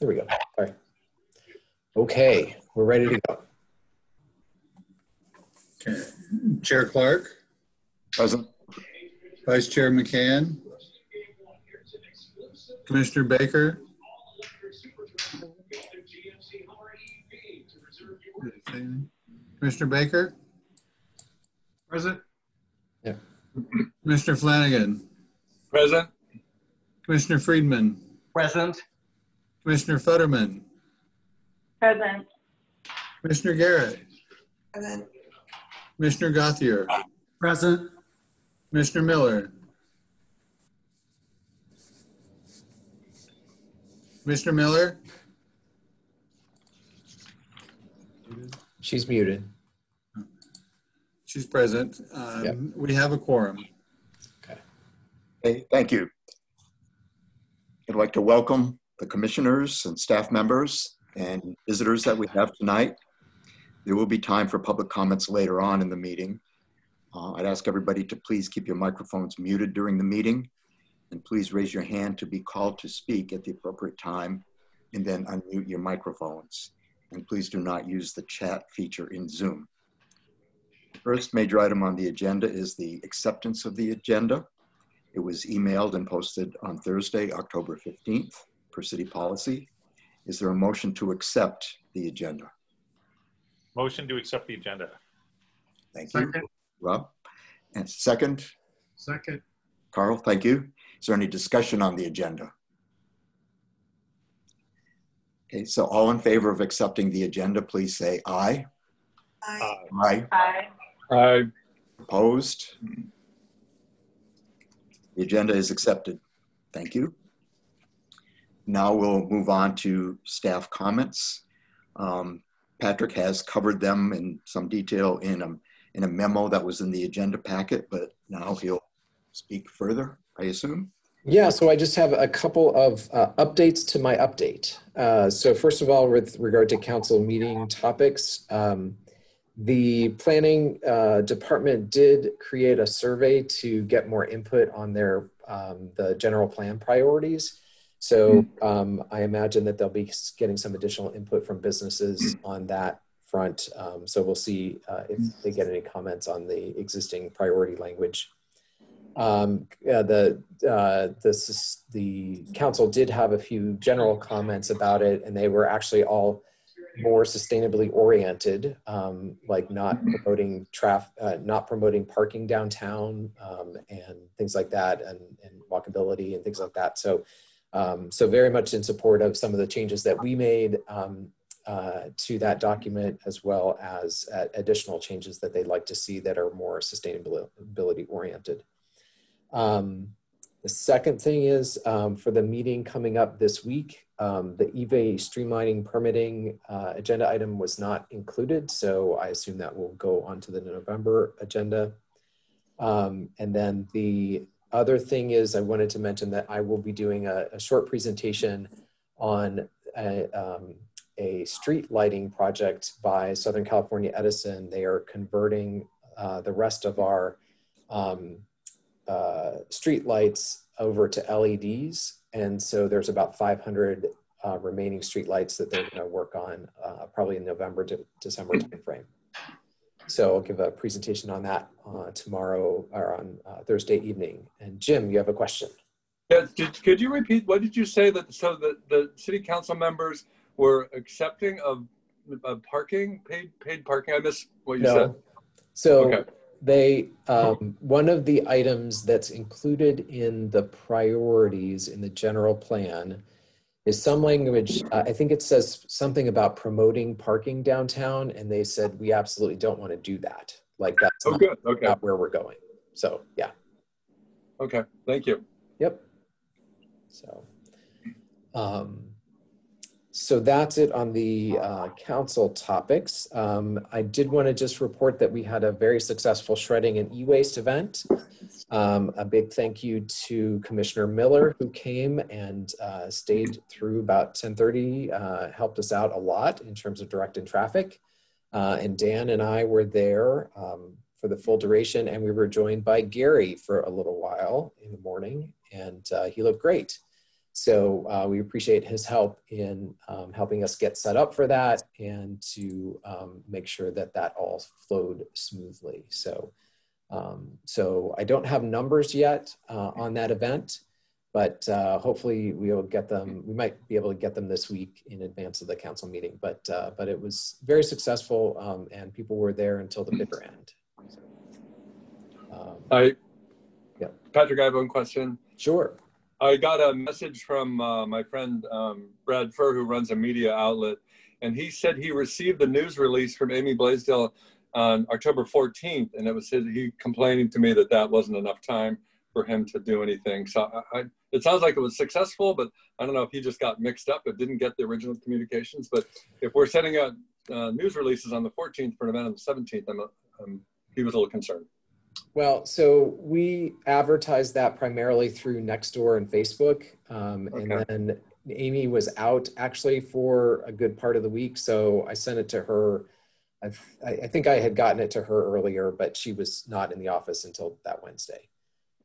There we go. Sorry. Okay, we're ready to go. Okay. Chair Clark, Present. Vice Chair McCann, Commissioner Baker. Commissioner Baker, Present. Commissioner Flanagan, Present. Commissioner Friedman, Present. Commissioner Futterman, Present. Commissioner Garrett, Present. Commissioner Gothier, Present. Commissioner Miller, Commissioner Miller, She's muted. she's present. Um, Yep. We have a quorum. Okay, Hey, thank you. I'd like to welcome the commissioners and staff members and visitors that we have tonight. There will be time for public comments later on in the meeting. Uh, I'd ask everybody to please keep your microphones muted during the meeting. And please raise your hand to be called to speak at the appropriate time and then unmute your microphones. And please do not use the chat feature in Zoom. The First major item on the agenda is the acceptance of the agenda. It was emailed and posted on Thursday, October 15th, per city policy. Is there a motion to accept the agenda? Motion to accept the agenda. Thank you. Second. Rob? And second, Second. Carl, thank you. Is there any discussion on the agenda? Okay, so all in favor of accepting the agenda, please say aye. Aye. Aye. Aye. Aye. Opposed? The agenda is accepted. Thank you. Now we'll move on to staff comments. Um, Patrick has covered them in some detail in a, in a memo that was in the agenda packet, but now he'll speak further, I assume. Yeah, so I just have a couple of uh, updates to my update. Uh, so first of all, with regard to council meeting topics, um, the planning uh, department did create a survey to get more input on their um, the general plan priorities. So um, I imagine that they'll be getting some additional input from businesses on that front. Um, so we'll see uh, if they get any comments on the existing priority language. Um, uh, the uh, the the council did have a few general comments about it, and they were actually all more sustainably oriented, um, like not promoting traffic, uh, not promoting parking downtown, um, and things like that, and, and walkability and things like that. So, um, so very much in support of some of the changes that we made um, uh, to that document, as well as uh, additional changes that they'd like to see that are more sustainability oriented. Um, the second thing is um, for the meeting coming up this week, um, the EV streamlining permitting uh, agenda item was not included, so I assume that will go onto the November agenda. Um, and then the other thing is I wanted to mention that I will be doing a, a short presentation on a, um, a street lighting project by Southern California Edison. They are converting uh, the rest of our um, uh, street lights over to LEDs. And so there's about 500 uh, remaining street lights that they're going to work on uh, probably in November to December timeframe. So I'll give a presentation on that uh, tomorrow or on uh, Thursday evening. And Jim, you have a question. Yeah, did, could you repeat, what did you say that, so the, the city council members were accepting of, of parking, paid, paid parking? I missed what you said. No. So Okay. they, um, one of the items that's included in the priorities in the general plan is some language, uh, I think it says something about promoting parking downtown, and they said, we absolutely don't want to do that. Like that's Oh, not, good, okay, not where we're going. So, yeah, okay, thank you. yep. So, um, so that's it on the uh, council topics. Um, I did want to just report that we had a very successful shredding and e-waste event. Um, a big thank you to Commissioner Miller who came and uh, stayed through about 1030, uh, helped us out a lot in terms of directing traffic. Uh, and Dan and I were there um, for the full duration and we were joined by Gary for a little while in the morning and uh, he looked great. So uh, we appreciate his help in um, helping us get set up for that and to um, make sure that that all flowed smoothly. So, um, so I don't have numbers yet uh, on that event, but uh, hopefully we will get them. We might be able to get them this week in advance of the council meeting. But uh, but it was very successful, um, and people were there until the bitter end. So, um, I, Yeah. Patrick, I have one question. sure. I got a message from uh, my friend um, Brad Furr, who runs a media outlet, and he said he received the news release from Amy Blaisdell on October 14th, and it was his, he complaining to me that that wasn't enough time for him to do anything. So I, I, it sounds like it was successful, but I don't know if he just got mixed up. and didn't get the original communications. But if we're sending out uh, news releases on the 14th for an event on the 17th, I'm, um, he was a little concerned. Well, so we advertised that primarily through Nextdoor and Facebook. Um, and then Amy was out actually for a good part of the week. So I sent it to her. I've, I, I think I had gotten it to her earlier, but she was not in the office until that Wednesday.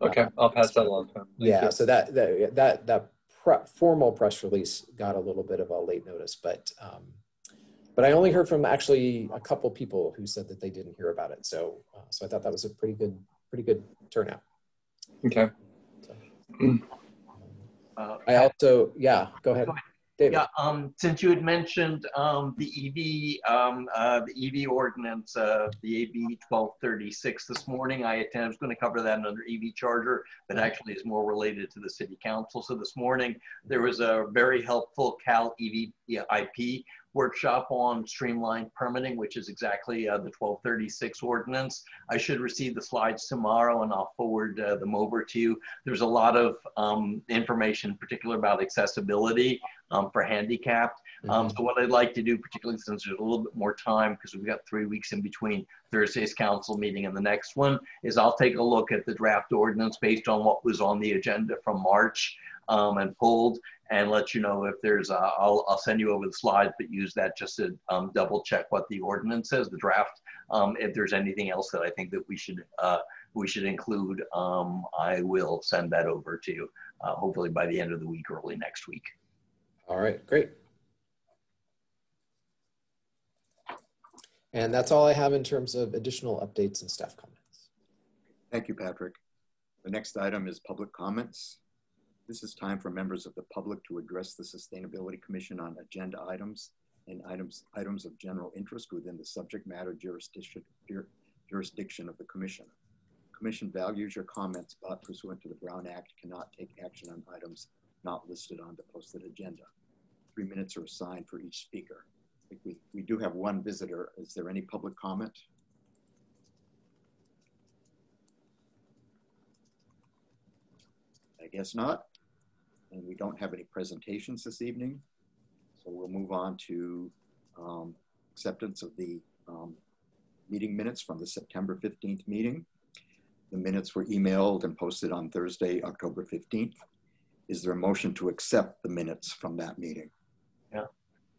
Okay, I'll pass that along. Thank yeah. you. So that, that, that, that pre- formal press release got a little bit of a late notice, but, um, but I only heard from actually a couple people who said that they didn't hear about it. So, uh, so I thought that was a pretty good, pretty good turnout. Okay. Uh, I also, yeah, go ahead. Go ahead. David. Yeah, um, since you had mentioned, um, the EV, um, uh, the EV ordinance, uh, the AB twelve thirty-six this morning, I attended, I was gonna cover that under EV charger, but actually is more related to the city council. So this morning, there was a very helpful Cal EV IP workshop on streamlined permitting, which is exactly, uh, the twelve thirty-six ordinance. I should receive the slides tomorrow and I'll forward, uh, them over to you. There's a lot of, um, information, in particular about accessibility, um, for handicapped. Um, so what I'd like to do, particularly since there's a little bit more time, because we've got three weeks in between Thursday's council meeting and the next one, is I'll take a look at the draft ordinance based on what was on the agenda from March um, and pulled and let you know if there's, uh, I'll, I'll send you over the slides, but use that just to um, double check what the ordinance says, the draft. Um, if there's anything else that I think that we should, uh, we should include, um, I will send that over to you, uh, hopefully by the end of the week, early next week. All right, great. And that's all I have in terms of additional updates and staff comments. Thank you, Patrick. The next item is public comments. This is time for members of the public to address the Sustainability Commission on agenda items and items, items of general interest within the subject matter jurisdiction, jurisdiction of the commission. The Commission values your comments, but pursuant to the Brown Act, cannot take action on items not listed on the posted agenda. Three minutes are assigned for each speaker. We, we do have one visitor. Is there any public comment? I guess not. And we don't have any presentations this evening. So we'll move on to um, acceptance of the um, meeting minutes from the September 15th meeting. The minutes were emailed and posted on Thursday, October 15th. Is there a motion to accept the minutes from that meeting?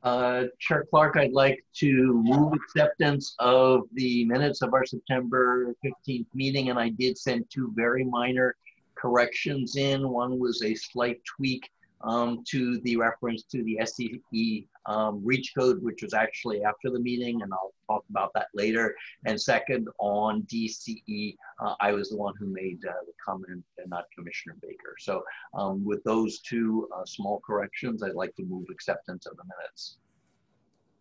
Uh, Chair Clark, I'd like to move acceptance of the minutes of our September 15th meeting, and I did send two very minor corrections in. One was a slight tweak um, to the reference to the SCE um, reach code, which was actually after the meeting, and I'll talk about that later. And second, on DCE, uh, I was the one who made uh, the comment and not Commissioner Baker. So um, with those two uh, small corrections, I'd like to move acceptance of the minutes.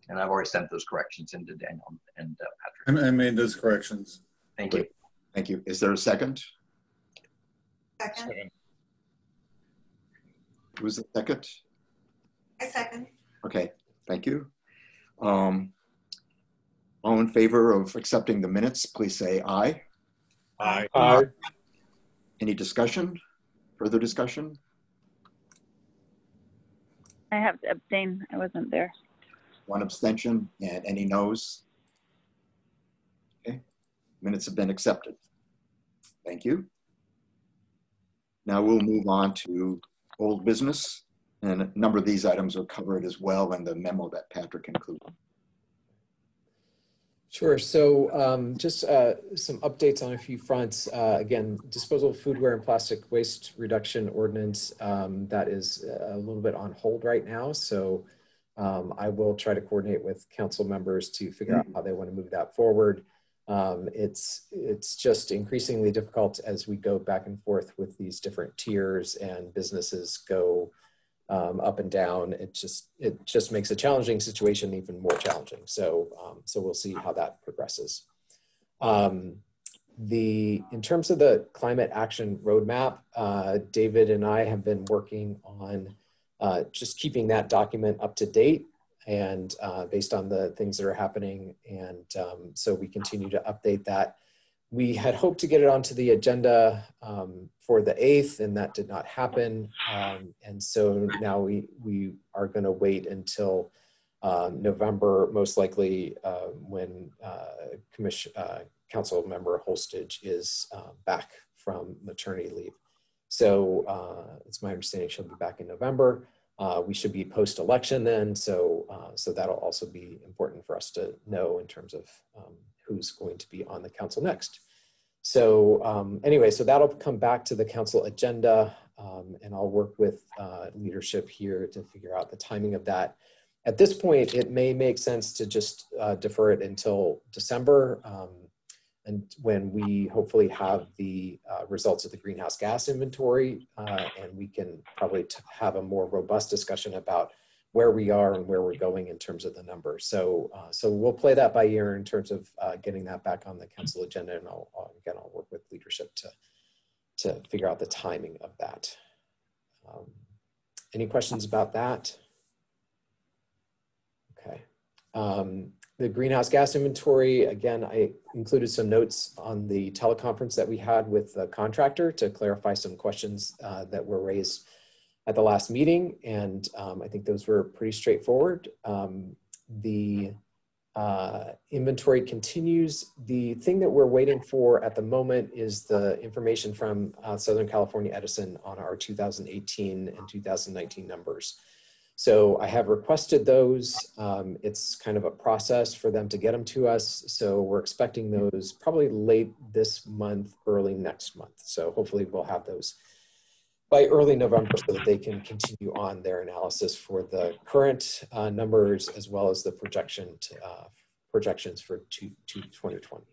And I've already sent those corrections into Daniel and uh, Patrick. I I made those corrections. Thank you. Thank you. Is there a second? Second. Who's the second? I second. Okay, thank you. Um, all in favor of accepting the minutes, please say aye. Aye. Aye. Any discussion? Further discussion? I have to abstain. I wasn't there. One abstention and any noes? Okay, minutes have been accepted. Thank you. Now we'll move on to old business. And a number of these items are covered as well in the memo that Patrick included. Sure. So um, just uh, some updates on a few fronts. Uh, again, disposal of foodware and plastic waste reduction ordinance um, that is a little bit on hold right now. So um, I will try to coordinate with council members to figure out how they want to move that forward. Um, it's it's just increasingly difficult as we go back and forth with these different tiers and businesses go um, up and down. It just it just makes a challenging situation even more challenging. So um, so we'll see how that progresses. Um, the in terms of the climate action roadmap, uh, David and I have been working on uh, just keeping that document up to date and uh, based on the things that are happening. And um, so we continue to update that. We had hoped to get it onto the agenda um, for the 8th, and that did not happen. Um, and so now we, we are going to wait until um, November, most likely uh, when uh, commission, uh, council member Holstege is uh, back from maternity leave. So uh, it's my understanding she'll be back in November. Uh, we should be post-election then, so uh, so that'll also be important for us to know in terms of um, who's going to be on the council next. So um, anyway, so that'll come back to the council agenda, um, and I'll work with uh, leadership here to figure out the timing of that. At this point, it may make sense to just uh, defer it until December. And when we hopefully have the uh, results of the greenhouse gas inventory, uh, and we can probably have a more robust discussion about where we are and where we're going in terms of the numbers. So, uh, so we'll play that by ear in terms of uh, getting that back on the council agenda, and I'll, I'll, again I'll work with leadership to to figure out the timing of that. Um, any questions about that? Okay. Um, the greenhouse gas inventory, again, I included some notes on the teleconference that we had with the contractor to clarify some questions uh, that were raised at the last meeting. And um, I think those were pretty straightforward. Um, the uh, inventory continues. The thing that we're waiting for at the moment is the information from uh, Southern California Edison on our 2018 and 2019 numbers. So I have requested those. Um, it's kind of a process for them to get them to us. So we're expecting those probably late this month, early next month. So hopefully we'll have those by early November so that they can continue on their analysis for the current uh, numbers as well as the projection to, uh, projections for two, two, 2020.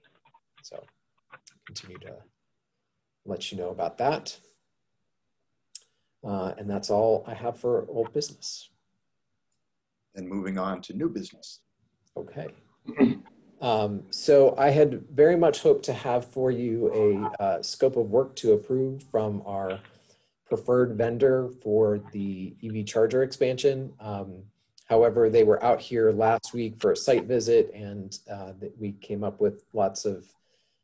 So continue to let you know about that. Uh, and that's all I have for old business. And moving on to new business. Okay. Um, so I had very much hoped to have for you a uh, scope of work to approve from our preferred vendor for the EV charger expansion. Um, however, they were out here last week for a site visit and uh, we came up with lots of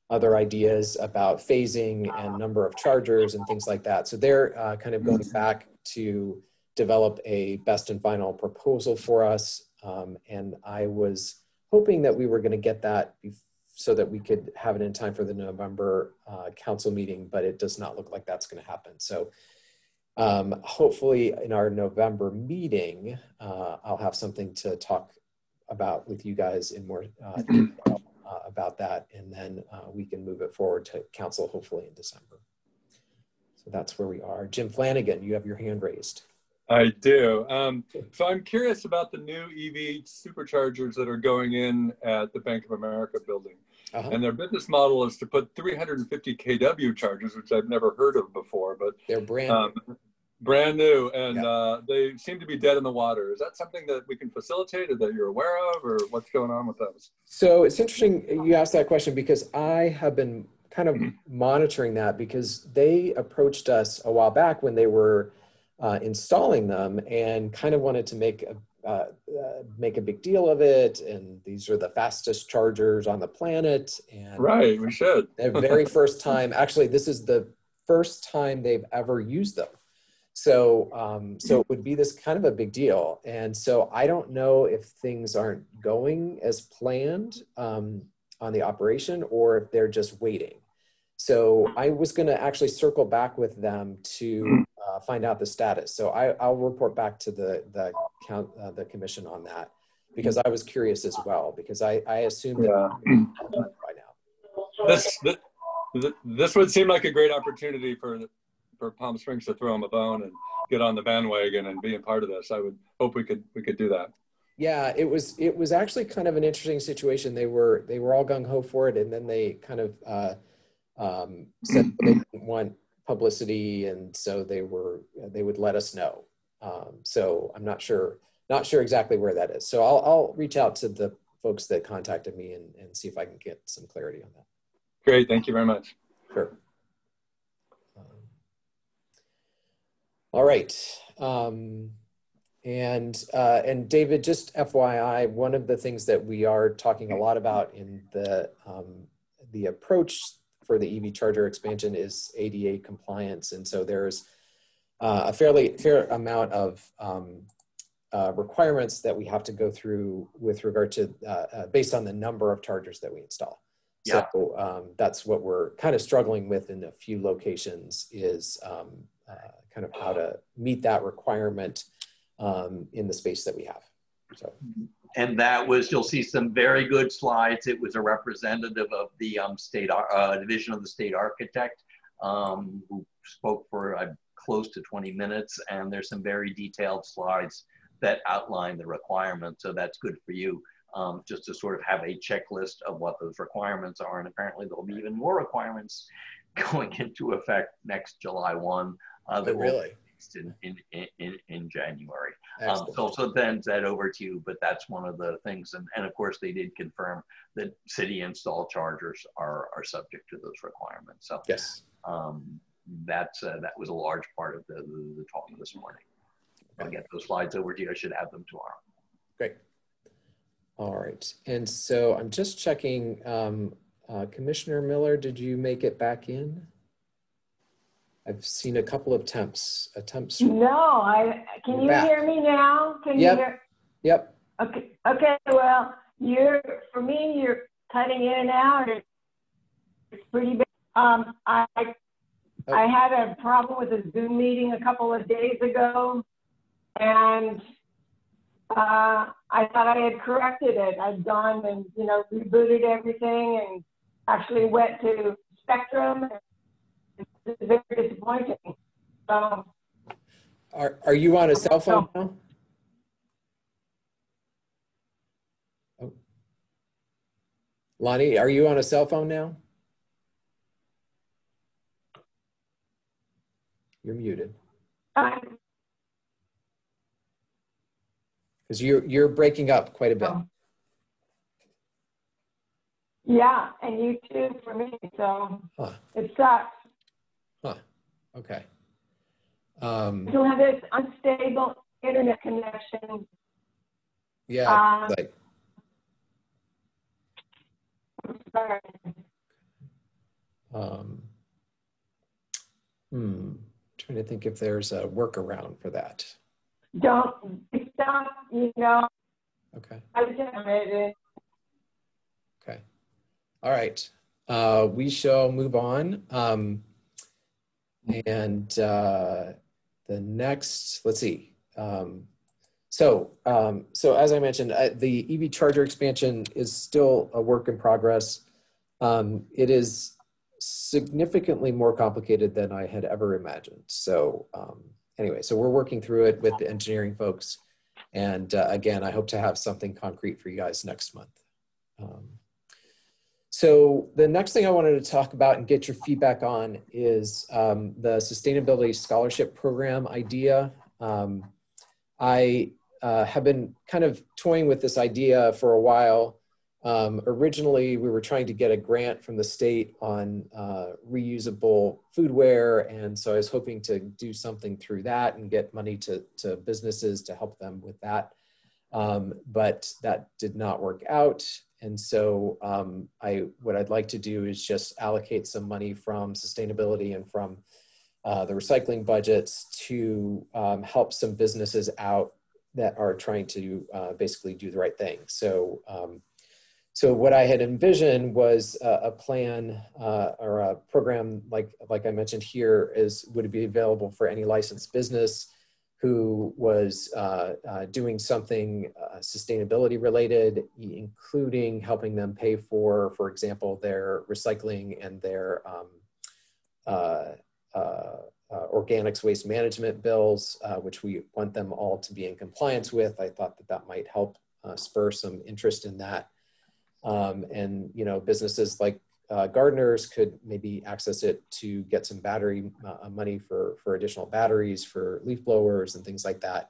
other ideas about phasing and number of chargers and things like that. So they're uh, kind of going back to develop a best and final proposal for us. Um, and I was hoping that we were going to get that so that we could have it in time for the November uh, council meeting, but it does not look like that's going to happen. So um, hopefully in our November meeting, uh, I'll have something to talk about with you guys in more uh, detail uh, about that. And then uh, we can move it forward to council hopefully in December. So that's where we are. Jim Flanagan, you have your hand raised. I do. Um, so I'm curious about the new EV superchargers that are going in at the Bank of America building. Uh-huh. And their business model is to put 350 kW chargers, which I've never heard of before, but they're brand um, brand new, and yeah. uh, they seem to be dead in the water. Is that something that we can facilitate, or that you're aware of, or what's going on with those? So it's interesting you asked that question because I have been kind of monitoring that because they approached us a while back when they were uh, installing them and kind of wanted to make a uh, uh, make a big deal of it. And these are the fastest chargers on the planet. And right we should. the very first time actually this is the first time they've ever used them. So um, so it would be this kind of a big deal. And so i don't know if things aren't going as planned um, on the operation or if they're just waiting. So i was going to actually circle back with them to find out the status. So I, will report back to the the count uh, the commission on that because I was curious as well, because I, I assumed that Yeah. by now. This, this, this would seem like a great opportunity for, for Palm Springs to throw them a bone and get on the bandwagon and be a part of this. I would hope we could, we could do that. Yeah, it was it was actually kind of an interesting situation. They were they were all gung ho for it, and then they kind of uh, um, said they didn't want publicity, and so they were they would let us know. Um, so I'm not sure not sure exactly where that is. So I'll I'll reach out to the folks that contacted me and, and see if I can get some clarity on that. Great, thank you very much. Sure. Um, all right. Um, and uh, and David, just FYI, one of the things that we are talking a lot about in the um, the approach for the EV charger expansion is ADA compliance, and so there's uh, a fairly fair amount of um, uh, requirements that we have to go through with regard to uh, uh, based on the number of chargers that we install. Yeah. So um, that's what we're kind of struggling with in a few locations is um, uh, kind of how to meet that requirement um, in the space that we have. So And that was, you'll see some very good slides. It was a representative of the um, state, uh, division of the state architect um, who spoke for uh, close to 20 minutes. And there's some very detailed slides that outline the requirements. So that's good for you. Um, just to sort of have a checklist of what those requirements are. And apparently there'll be even more requirements going into effect next July 1 uh, that Oh, will really? released in, in, in, in January. Um, so, so then that over to you, but that's one of the things. And, and of course, they did confirm that city install chargers are, are subject to those requirements. So yes. um, that's, uh, that was a large part of the, the, the talk this morning. I'll get those slides over to you. I should have them tomorrow. Great. All right. And so I'm just checking, um, uh, Commissioner Miller, did you make it back in? I've seen a couple of attempts, attempts. No, I, can you back. hear me now? Can you hear? Yep. Okay, okay, well, you're, for me, you're cutting in and out. It's, pretty bad. Um, I, Oh. I had a problem with a Zoom meeting a couple of days ago and, uh, I thought I had corrected it. I'd gone and, you know, rebooted everything and actually went to Spectrum. It's very disappointing. So, Are, are you on a cell phone now? Oh. Lonnie, are you on a cell phone now? You're muted because you're, you're breaking up quite a bit. Oh. Yeah, and you too for me. So Huh. it sucks. Okay. Um, To have this unstable internet connection. yeah, Uh, like, I'm sorry. um, hmm, trying to think if there's a workaround for that. Don't stop. You know, Okay. I it. Okay. All right. Uh, we shall move on. Um, and uh, the next, let's see. Um, so, um, so as I mentioned, uh, the EV charger expansion is still a work in progress. Um, it is significantly more complicated than I had ever imagined. So, um, anyway, so we're working through it with the engineering folks. And uh, again, I hope to have something concrete for you guys next month. Um, so the next thing I wanted to talk about and get your feedback on is um, the Sustainability Scholarship Program idea. Um, I uh, have been kind of toying with this idea for a while. Um, originally, we were trying to get a grant from the state on uh, reusable foodware, and so I was hoping to do something through that and get money to, to businesses to help them with that. Um, but that did not work out. And so um, I, what I'd like to do is just allocate some money from sustainability and from uh, the recycling budgets to um, help some businesses out that are trying to uh, basically do the right thing. So, um, so what I had envisioned was a, a plan uh, or a program like like I mentioned here is would it be available for any licensed business who was uh, uh, doing something uh, sustainability related, including helping them pay for, for example, their recycling and their um, uh, uh, uh, organics waste management bills, which we want them all to be in compliance with. I thought that that might help spur some interest in that. Um, and you know, businesses like uh, gardeners could maybe access it to get some battery uh, money for, for additional batteries for leaf blowers and things like that.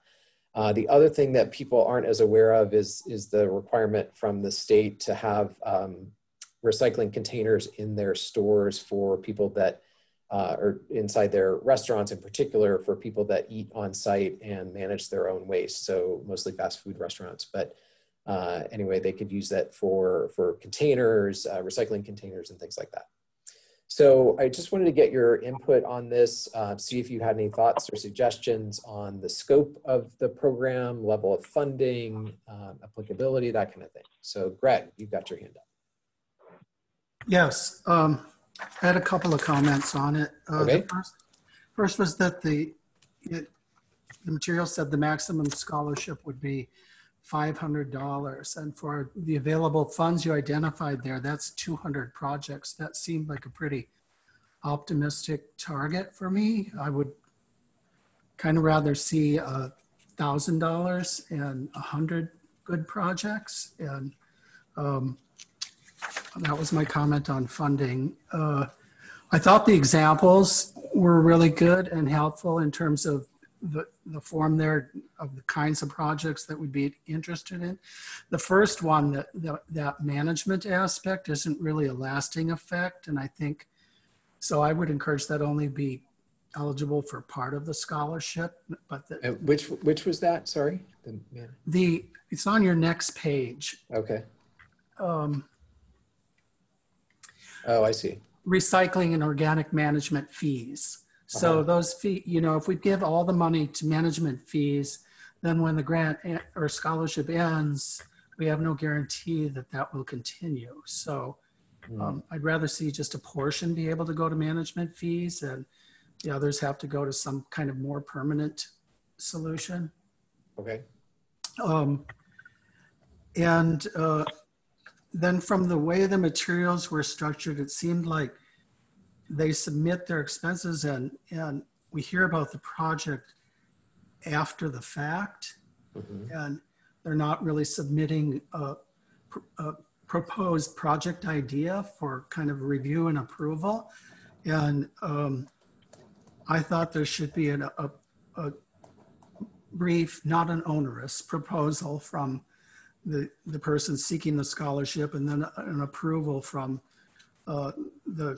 Uh, the other thing that people aren't as aware of is, is the requirement from the state to have um, recycling containers in their stores for people that, uh, or inside their restaurants in particular, for people that eat on site and manage their own waste. So mostly fast food restaurants. But uh, anyway, they could use that for, for containers, uh, recycling containers and things like that. So I just wanted to get your input on this, uh, see if you had any thoughts or suggestions on the scope of the program, level of funding, uh, applicability, that kind of thing. So Greg, you've got your hand up. Yes, um, I had a couple of comments on it. Uh, Okay. first, first was that the, it, the material said the maximum scholarship would be $500. And for the available funds you identified there, that's 200 projects. That seemed like a pretty optimistic target for me. I would kind of rather see a thousand dollars and a hundred good projects. And um, that was my comment on funding. Uh, I thought the examples were really good and helpful in terms of the, the form there of the kinds of projects that we'd be interested in. The first one, that, that, that management aspect isn't really a lasting effect. And I think, so I would encourage that only be eligible for part of the scholarship, but the, And which, which was that? Sorry. The man. the it's on your next page. Okay. Um, Oh, I see. recycling and organic management fees. So Uh-huh. those fee, you know, if we give all the money to management fees, then when the grant or scholarship ends, we have no guarantee that that will continue. So Hmm. um, I'd rather see just a portion be able to go to management fees and the others have to go to some kind of more permanent solution. Okay. Um, and uh, then from the way the materials were structured, it seemed like they submit their expenses and, and we hear about the project after the fact. Mhm. And they're not really submitting a, a proposed project idea for kind of review and approval. And um, I thought there should be an, a, a brief, not an onerous proposal from the, the person seeking the scholarship and then an approval from uh, the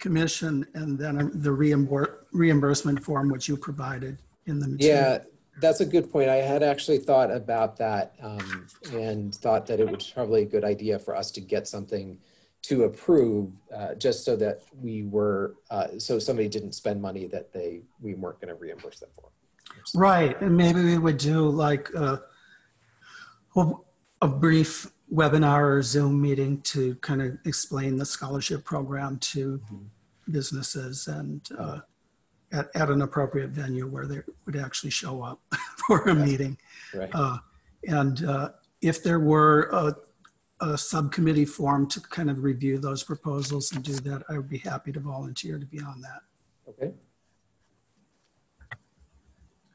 commission and then the reimbur- reimbursement form which you provided in the material. Yeah, that's a good point. I had actually thought about that um, and thought that it was probably a good idea for us to get something to approve, uh, just so that we were, uh, so somebody didn't spend money that they, we weren't going to reimburse them for. Right, and maybe we would do like a, a brief webinar or Zoom meeting to kind of explain the scholarship program to businesses and uh, at, at an appropriate venue where they would actually show up for a meeting. Right. Uh, And uh, if there were a, a subcommittee formed to kind of review those proposals and do that, I would be happy to volunteer to be on that. Okay.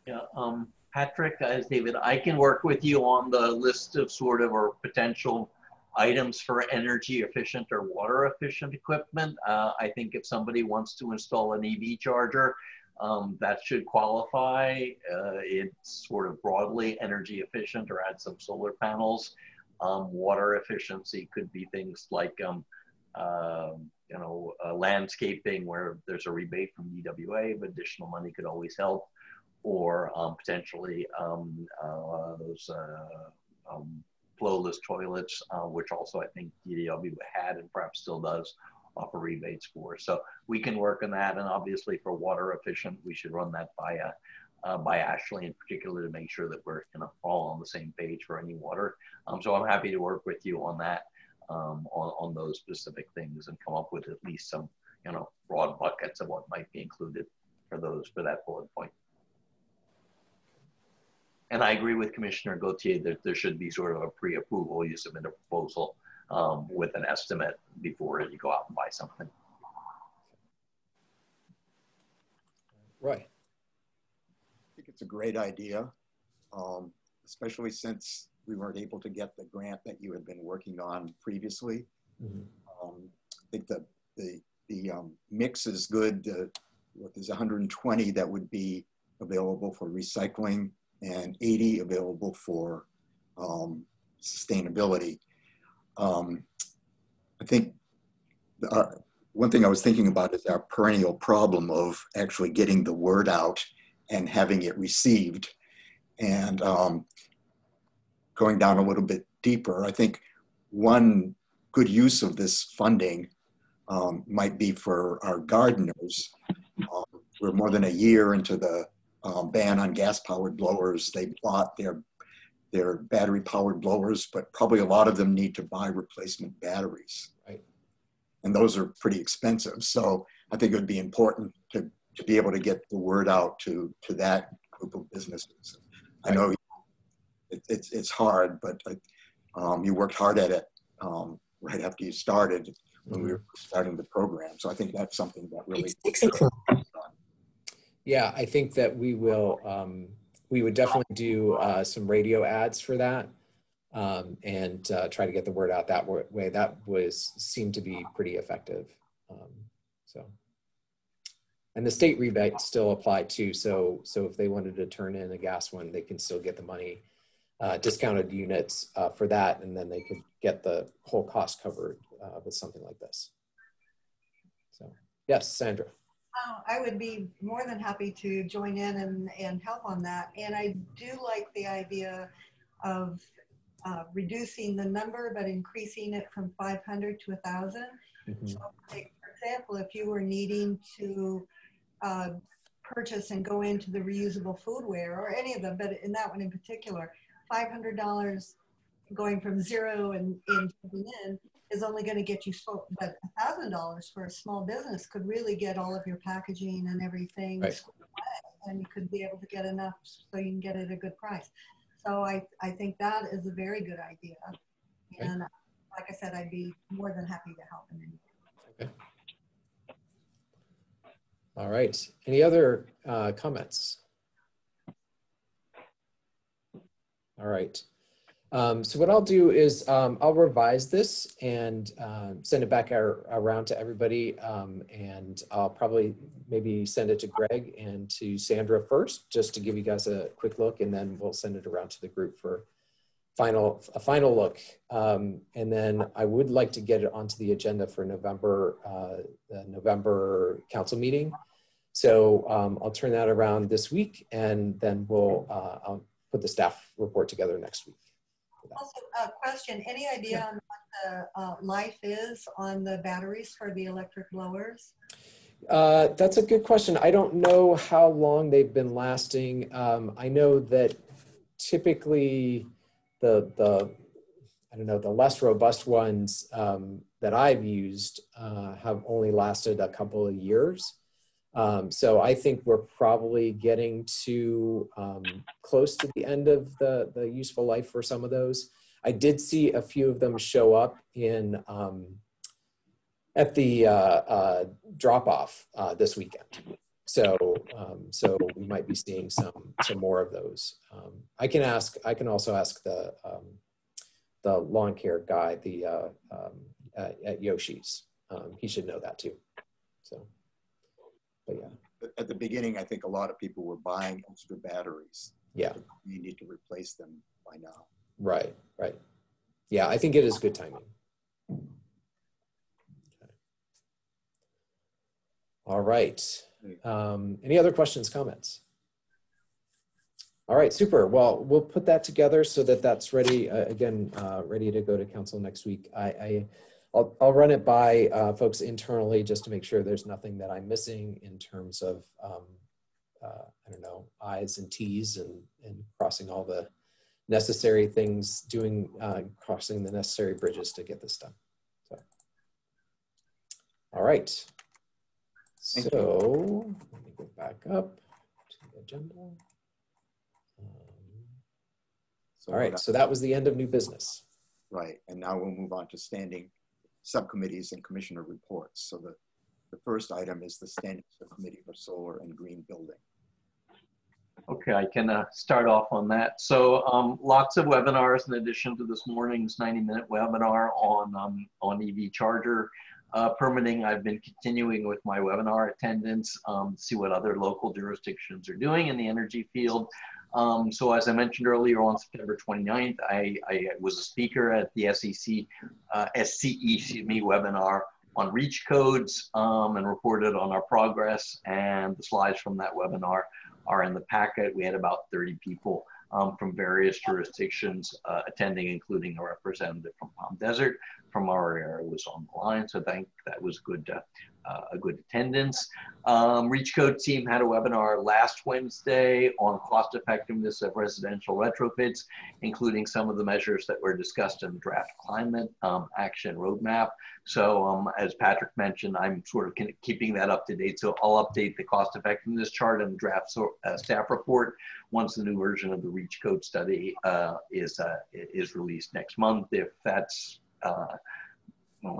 Yeah, um, Patrick, as David, I can work with you on the list of sort of or potential items for energy efficient or water efficient equipment. Uh, I think if somebody wants to install an EV charger, um, that should qualify. Uh, it's sort of broadly energy efficient or add some solar panels. Um, water efficiency could be things like, um, uh, you know, uh, landscaping where there's a rebate from DWA, but additional money could always help or um, potentially um, uh, those uh, um, flowless toilets, uh, which also I think DDW had and perhaps still does offer rebates for. So we can work on that. And obviously for water efficient, we should run that by, uh, uh, by Ashley in particular to make sure that we're kind of all on the same page for any water. Um, so I'm happy to work with you on that, um, on, on those specific things and come up with at least some, you know, broad buckets of what might be included for those, for that bullet point. And I agree with Commissioner Gautier that there should be sort of a pre-approval. You submit a proposal um, with an estimate before you go out and buy something. Right. I think it's a great idea, um, especially since we weren't able to get the grant that you had been working on previously. Mhm. Um, I think the the the um, mix is good. Uh, what, there's 120 that would be available for recycling and 80 available for um, sustainability. Um, I think the, uh, one thing I was thinking about is our perennial problem of actually getting the word out and having it received. And um, going down a little bit deeper, I think one good use of this funding um, might be for our gardeners. Um, we're more than a year into the um, ban on gas-powered blowers. They bought their their battery-powered blowers, but probably a lot of them need to buy replacement batteries. Right. And those are pretty expensive. So I think it would be important to, to be able to get the word out to, to that group of businesses. I know it, it's, it's hard, but um, you worked hard at it um, right after you started when we were starting the program. So I think that's something that really. Yeah, I think that we will, um, we would definitely do uh, some radio ads for that um, and uh, try to get the word out that way. That was, seemed to be pretty effective. Um, so. And the state rebate still apply too. So, so if they wanted to turn in a gas one, they can still get the money, uh, discounted units uh, for that. And then they could get the whole cost covered uh, with something like this. So, yes, Sandra. Oh, I would be more than happy to join in and, and help on that. And I do like the idea of uh, reducing the number, but increasing it from 500 to 1,000. Mhm. So, like, for example, if you were needing to uh, purchase and go into the reusable foodware or any of them, but in that one in particular, $500 going from zero and, and in is only going to get you so, but a $1,000 for a small business could really get all of your packaging and everything Right. away, and you could be able to get enough so you can get it at a good price. So I, I think that is a very good idea. Okay. And like I said, I'd be more than happy to help in any way. All right. Any other uh, comments? All right. Um, so what I'll do is um, I'll revise this and um, send it back ar- around to everybody. Um, and I'll probably maybe send it to Greg and to Sandra first, just to give you guys a quick look, and then we'll send it around to the group for final a final look. Um, and then I would like to get it onto the agenda for November, uh, the November council meeting. So I'll turn that around this week, and then we'll uh, I'll put the staff report together next week. Also, a question, any idea on what the uh, life is on the batteries for the electric blowers? Uh, that's a good question. I don't know how long they've been lasting. Um, I know that typically the the I don't know the less robust ones um, that I've used uh, have only lasted a couple of years. Um, so I think we're probably getting to um, close to the end of the the useful life for some of those. I did see a few of them show up in um, at the uh, uh, drop off uh, this weekend. So, um, so we might be seeing some some more of those. Um, I can ask. I can also ask the um, the lawn care guy, the uh, at, at Yoshi's. He should know that too. So, but yeah, At the beginning, I think a lot of people were buying extra batteries. yeah, You need to replace them by now. right, right. Yeah, I think it is good timing. Okay. All right. Um, any other questions, comments? All right, super. Well, we'll put that together so that that's ready, uh, again, uh, ready to go to council next week. I, I, I'll, I'll run it by uh, folks internally just to make sure there's nothing that I'm missing in terms of, um, uh, I don't know, I's and T's and, and crossing all the necessary things, doing, uh, crossing the necessary bridges to get this done. So, all right. Thank you. So let me go back up to the agenda. Um, So All right, so that was the end of new business. Right, and now we'll move on to standing subcommittees and commissioner reports. So the, the first item is the standing subcommittee for solar and green building. Okay, I can uh, start off on that. So um, lots of webinars in addition to this morning's 90-minute webinar on, um, on EV charger uh, permitting. I've been continuing with my webinar attendance, um, see what other local jurisdictions are doing in the energy field. Um, so as I mentioned earlier, on September 29th, I, I was a speaker at the SEC, uh, SCE, me, webinar on reach codes um, and reported on our progress and the slides from that webinar are in the packet. We had about 30 people um, from various jurisdictions uh, attending, including a representative from Palm Desert from our area was on the line. So I think that was good, uh, uh, a good attendance. Um, Reach Code team had a webinar last Wednesday on cost effectiveness of residential retrofits, including some of the measures that were discussed in the draft climate um, action roadmap. So um, as Patrick mentioned, I'm sort of keeping that up to date. So I'll update the cost effectiveness chart and draft so, uh, staff report once the new version of the Reach Code study uh, is, uh, is released next month. If that's uh,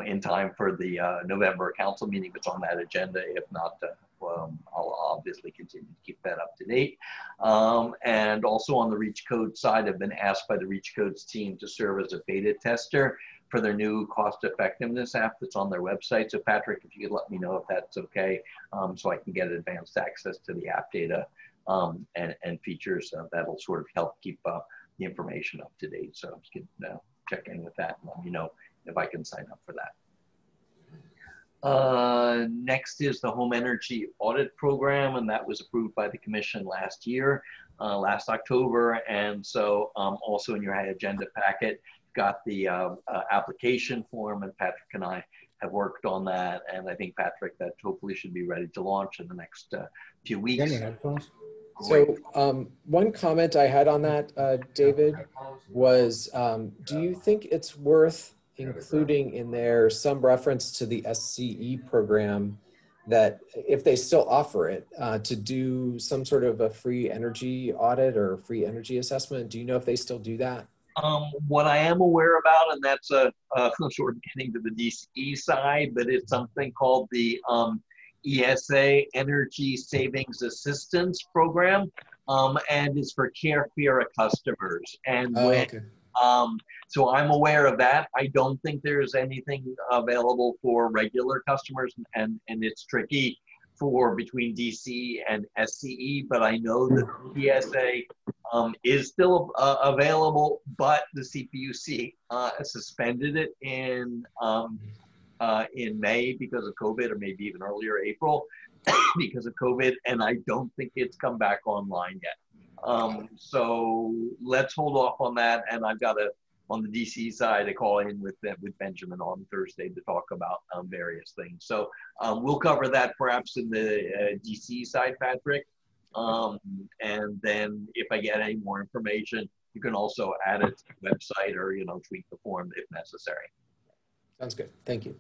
in time for the uh, November council meeting if it's on that agenda. If not, um, I'll obviously continue to keep that up to date. Um, and also on the Reach Code side, I've been asked by the Reach Codes team to serve as a beta tester for their new cost effectiveness app that's on their website. So Patrick, if you could let me know if that's okay, um, so I can get advanced access to the app data um, and, and, features uh, that'll sort of help keep uh, the information up to date. So just uh, check in with that and let me know if I can sign up for that. Uh, next is the Home Energy Audit Program, and that was approved by the Commission last year, uh, last October. And so um, also in your agenda packet, got the uh, uh application form, and Patrick and I have worked on that. And I think, Patrick, that hopefully should be ready to launch in the next uh, few weeks. So um, one comment I had on that, uh, David, was um, do you think it's worth including in there some reference to the SCE program that if they still offer it uh, to do some sort of a free energy audit or free energy assessment? Do you know if they still do that? Um, what I am aware about, and that's a, a, sort of getting to the DCE side, but it's something called the um, ESA Energy Savings Assistance Program, um, and it's for CARE/FERA customers. And oh, when, okay. um, so I'm aware of that. I don't think there's anything available for regular customers, and and it's tricky for between DC and SCE. But I know that ESA um, is still uh, available, but the CPUC uh, suspended it in um, uh, in May because of COVID, or maybe even earlier, April, because of COVID, and I don't think it's come back online yet. Um, so let's hold off on that, and I've got a on the DC side, I call in with with Benjamin on Thursday to talk about um, various things. So um, we'll cover that perhaps in the uh, DC side, Patrick. Um, and then if I get any more information, you can also add it to the website or you know tweet the form if necessary. Sounds good. Thank you.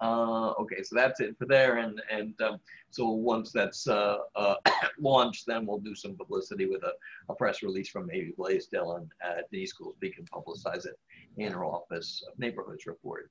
Uh, okay, so that's it for there. And and um, so once that's uh, uh, launched, then we'll do some publicity with a, a press release from maybe Blaisdell and uh, the schools. We can publicize it in our office of neighborhoods report.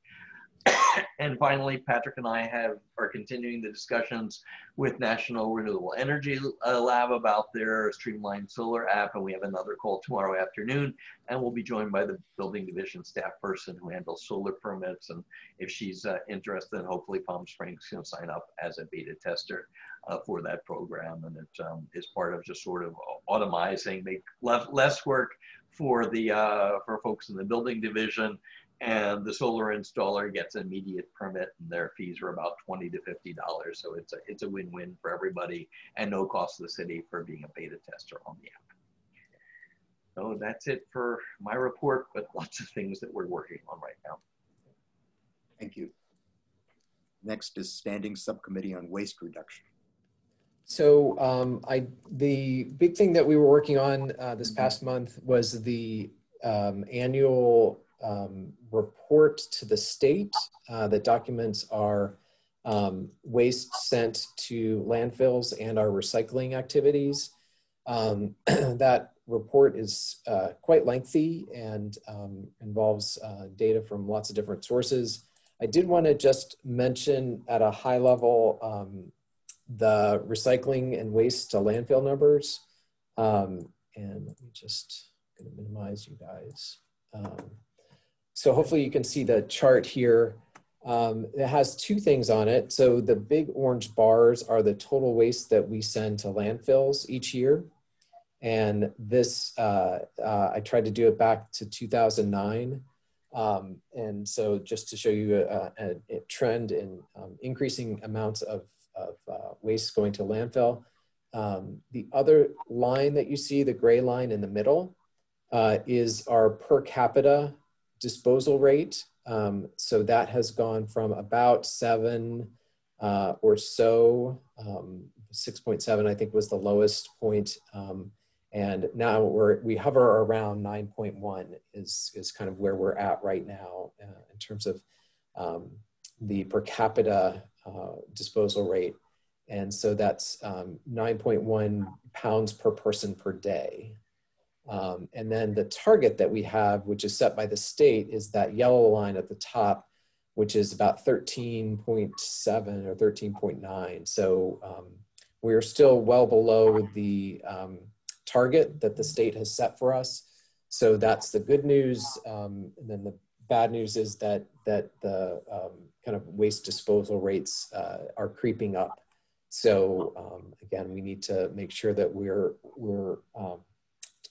and finally, Patrick and I have are continuing the discussions with National Renewable Energy uh, Lab about their streamlined solar app, and we have another call tomorrow afternoon. And we'll be joined by the building division staff person who handles solar permits, and if she's uh, interested, hopefully Palm Springs can sign up as a beta tester uh, for that program, and it um, is part of just sort of automizing, make less less work for the uh, for folks in the building division and the solar installer gets an immediate permit and their fees are about 20 to 50 dollars. So it's a it's a win-win for everybody and no cost to the city for being a beta tester on the app. So that's it for my report but lots of things that we're working on right now. Thank you. Next is standing subcommittee on waste reduction. So um, I the big thing that we were working on uh, this past month was the um, annual um, report to the state uh, that documents our um, waste sent to landfills and our recycling activities. Um, that report is uh, quite lengthy and um, involves uh, data from lots of different sources. I did want to just mention at a high level um, the recycling and waste to landfill numbers. Um, and let me just minimize you guys. So hopefully you can see the chart here. Um, it has two things on it. So the big orange bars are the total waste that we send to landfills each year. And this, uh, uh, I tried to do it back to 2009. Um, and so just to show you a, a, a trend in um, increasing amounts of, of uh, waste going to landfill. Um, the other line that you see, the gray line in the middle, uh, is our per capita disposal rate. Um, so that has gone from about seven uh, or so, um, 6.7 I think was the lowest point, um, and now we're, we hover around 9.1 is, is kind of where we're at right now uh, in terms of um, the per capita uh, disposal rate. And so that's um, 9.1 pounds per person per day. Um, and then the target that we have, which is set by the state, is that yellow line at the top, which is about 13.7 or 13.9. So um, we're still well below the um, target that the state has set for us. So that's the good news. Um, and then the bad news is that that the um, kind of waste disposal rates uh, are creeping up. So um, again, we need to make sure that we're we're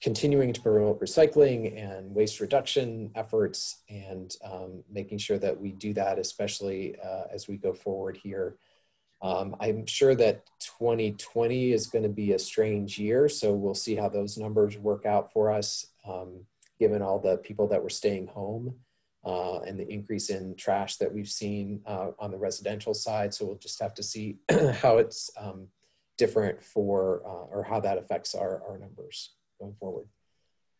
continuing to promote recycling and waste reduction efforts and um, making sure that we do that, especially uh, as we go forward here. Um, I'm sure that 2020 is going to be a strange year, so we'll see how those numbers work out for us, um, given all the people that were staying home uh, and the increase in trash that we've seen uh, on the residential side. So we'll just have to see how it's um, different for, uh, or how that affects our, our numbers going forward.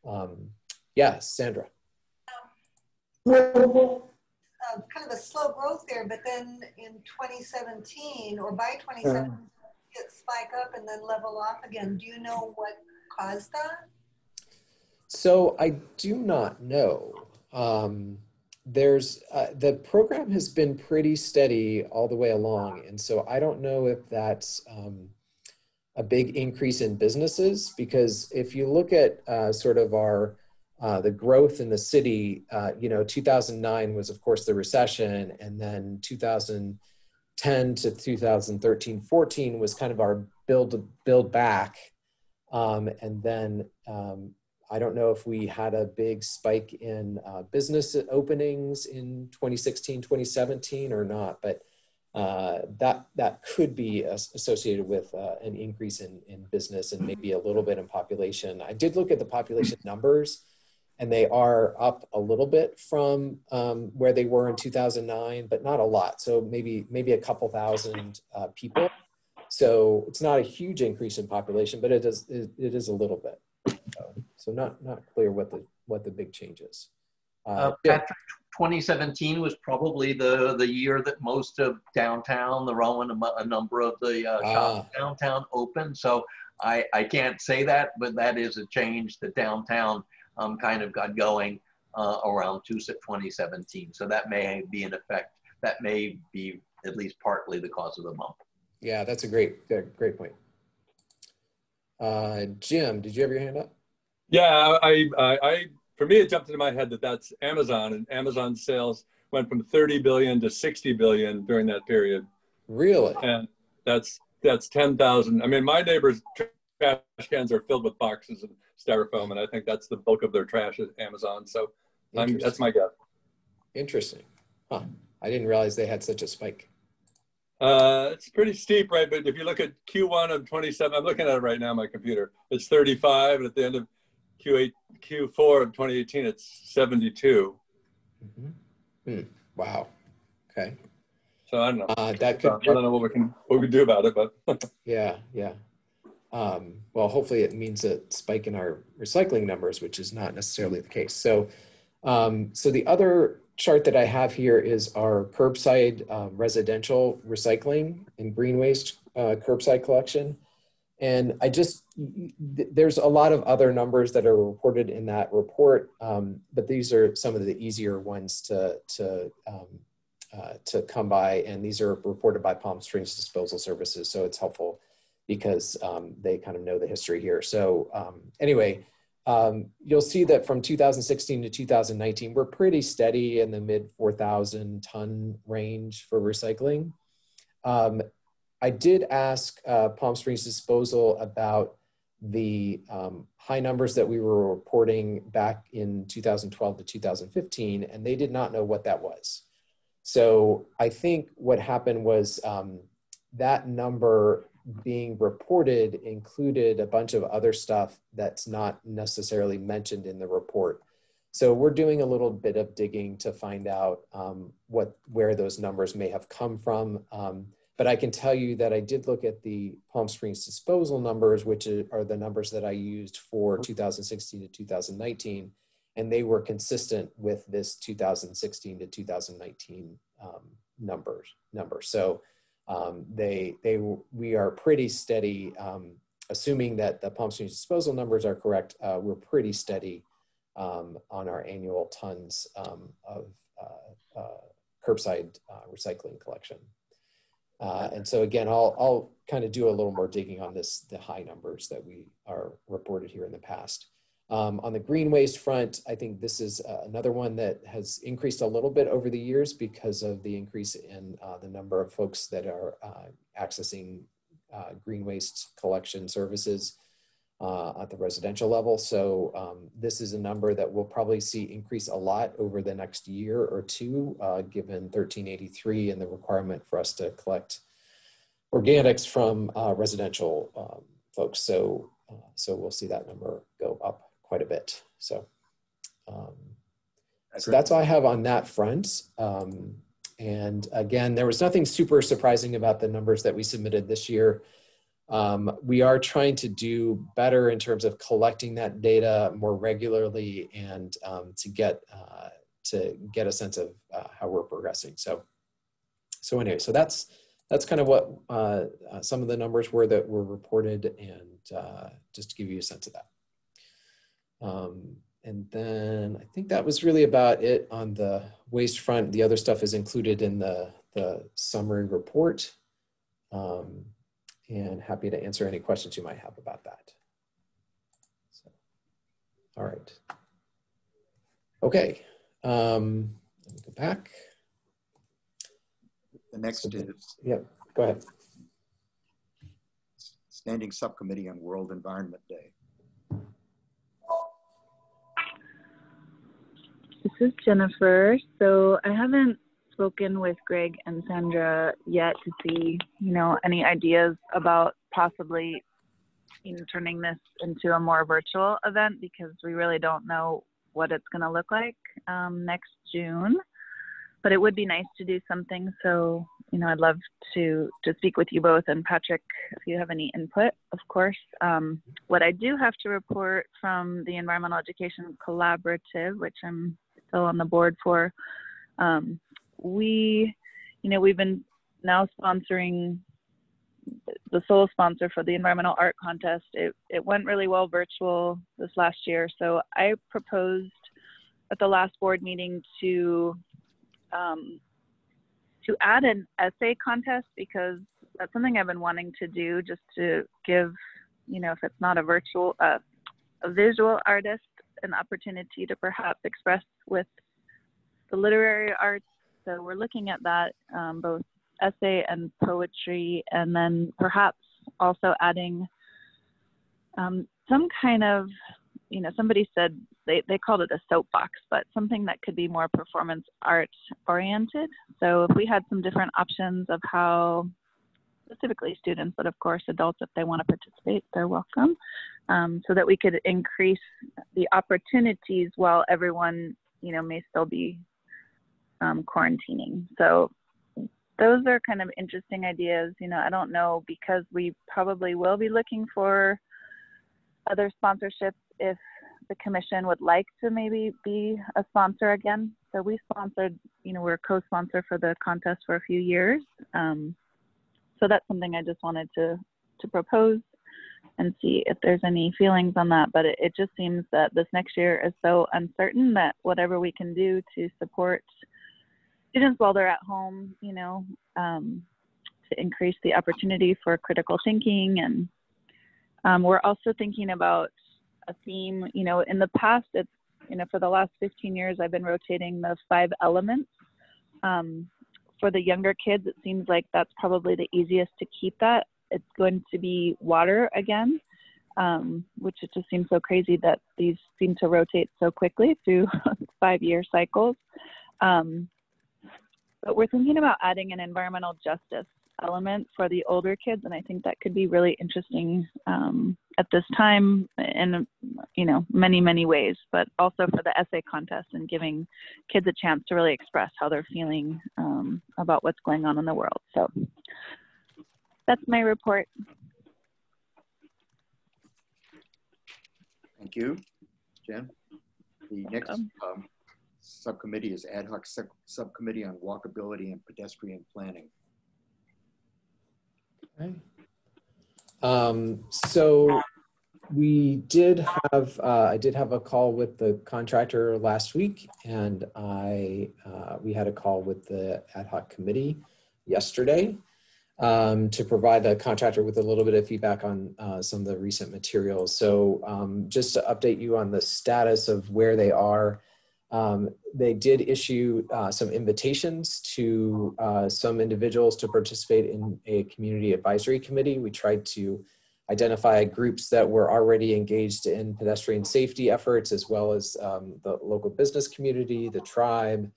Um, yeah, Sandra. Uh, kind of a slow growth there, but then in 2017 or by 2017, it spike up and then level off again. Do you know what caused that? So I do not know. Um, there's uh, the program has been pretty steady all the way along, and so I don't know if that's um, a big increase in businesses because if you look at uh, sort of our uh, the growth in the city, uh, you know, 2009 was of course the recession, and then 2010 to 2013, 14 was kind of our build build back, um, and then um, I don't know if we had a big spike in uh, business openings in 2016, 2017 or not, but uh, that that could be associated with uh, an increase in, in business and maybe a little bit in population. I did look at the population numbers and they are up a little bit from um, where they were in 2009, but not a lot. So maybe maybe a couple thousand uh, people. So it's not a huge increase in population, but it is it, it is a little bit. So, so not not clear what the what the big change is. Uh, uh Patrick, 2017 was probably the the year that most of downtown, the Rowan, a, number of the uh, ah. shops downtown opened. So I I can't say that, but that is a change that downtown um, kind of got going uh, around 2017. So that may be an effect. That may be at least partly the cause of the bump. Yeah, that's a great great point. Uh, Jim, did you have your hand up? Yeah, I, I, I, for me, it jumped into my head that that's Amazon, and Amazon sales went from 30 billion to 60 billion during that period. Really? And that's that's 10,000. I mean, my neighbors' trash cans are filled with boxes of styrofoam, and I think that's the bulk of their trash at Amazon. So that's my guess. Interesting. Huh. I didn't realize they had such a spike. Uh, it's pretty steep, right? But if you look at Q1 of 27, I'm looking at it right now on my computer. It's 35, and at the end of Q8, Q4 of 2018, it's 72. Mm-hmm. Hmm. Wow. Okay. So I don't know. Uh, that could. I don't know what we can what we can do about it, but. yeah, yeah. Um, well, hopefully it means a spike in our recycling numbers, which is not necessarily the case. So, um, so the other chart that I have here is our curbside um, residential recycling and green waste uh, curbside collection. And I just, there's a lot of other numbers that are reported in that report, um, but these are some of the easier ones to, to, um, uh, to come by. And these are reported by Palm Springs Disposal Services. So it's helpful because um, they kind of know the history here. So um, anyway, um, you'll see that from 2016 to 2019, we're pretty steady in the mid 4,000 ton range for recycling. Um, I did ask uh, Palm Springs Disposal about the um, high numbers that we were reporting back in 2012 to 2015, and they did not know what that was. So I think what happened was um, that number being reported included a bunch of other stuff that's not necessarily mentioned in the report. So we're doing a little bit of digging to find out um, what where those numbers may have come from. Um, but I can tell you that I did look at the Palm Springs disposal numbers, which are the numbers that I used for 2016 to 2019, and they were consistent with this 2016 to 2019 um, numbers. Number. So um, they they we are pretty steady. Um, assuming that the Palm Springs disposal numbers are correct, uh, we're pretty steady um, on our annual tons um, of uh, uh, curbside uh, recycling collection. Uh, and so again, I'll, I'll kind of do a little more digging on this, the high numbers that we are reported here in the past. Um, on the green waste front, I think this is uh, another one that has increased a little bit over the years because of the increase in uh, the number of folks that are uh, accessing uh, green waste collection services uh, at the residential level. So um, this is a number that we'll probably see increase a lot over the next year or two, uh, given 1383 and the requirement for us to collect organics from residential um, folks. So, so we'll see that number go up quite a bit. So, um, so that's all I have on that front. Um, and again, there was nothing super surprising about the numbers that we submitted this year. Um, we are trying to do better in terms of collecting that data more regularly and um, to get uh, to get a sense of uh, how we're progressing. So, so anyway, so that's that's kind of what uh, uh some of the numbers were that were reported, and uh, just to give you a sense of that. Um, and then I think that was really about it on the waste front. The other stuff is included in the, the summary report. Um, and happy to answer any questions you might have about that. So, all right. Okay. Um, let me go back. The next so, is. Yeah, go ahead. Standing Subcommittee on World Environment Day. This is Jennifer. So I haven't spoken with Greg and Sandra yet to see, you know, any ideas about possibly you know, turning this into a more virtual event because we really don't know what it's going to look like um, next June. But it would be nice to do something. So, you know, I'd love to to speak with you both and Patrick if you have any input, of course. Um, what I do have to report from the Environmental Education Collaborative, which I'm still on the board for. Um, we, you know, we've been now sponsoring the sole sponsor for the environmental art contest. It it went really well virtual this last year, so I proposed at the last board meeting to um, to add an essay contest because that's something I've been wanting to do just to give, you know, if it's not a virtual, uh, a visual artist an opportunity to perhaps express with the literary arts. So we're looking at that, um, both essay and poetry, and then perhaps also adding um, some kind of, you know, somebody said they, they called it a soapbox, but something that could be more performance art oriented. So if we had some different options of how specifically students, but of course adults, if they want to participate, they're welcome, um, so that we could increase the opportunities while everyone, you know, may still be um, quarantining. So those are kind of interesting ideas. You know, I don't know because we probably will be looking for other sponsorships if the commission would like to maybe be a sponsor again. So we sponsored, you know, we're co-sponsor for the contest for a few years. Um, so that's something I just wanted to to propose. and see if there's any feelings on that. But it, it just seems that this next year is so uncertain that whatever we can do to support students while they're at home, you know, um, to increase the opportunity for critical thinking. And um, we're also thinking about a theme, you know, in the past, it's, you know, for the last 15 years, I've been rotating the five elements. Um, for the younger kids, it seems like that's probably the easiest to keep that. It's going to be water again, um, which it just seems so crazy that these seem to rotate so quickly through five year cycles. Um, but we're thinking about adding an environmental justice element for the older kids, and I think that could be really interesting um, at this time in you know many many ways. But also for the essay contest and giving kids a chance to really express how they're feeling um, about what's going on in the world. So that's my report. Thank you, Jen. The next um, subcommittee is Ad hoc Sub- Subcommittee on Walkability and Pedestrian Planning. Okay. Um, so we did have, uh, I did have a call with the contractor last week and I, uh, we had a call with the ad hoc committee yesterday um, to provide the contractor with a little bit of feedback on uh, some of the recent materials. So um, just to update you on the status of where they are, um, they did issue uh, some invitations to uh, some individuals to participate in a community advisory committee. We tried to identify groups that were already engaged in pedestrian safety efforts, as well as um, the local business community, the tribe,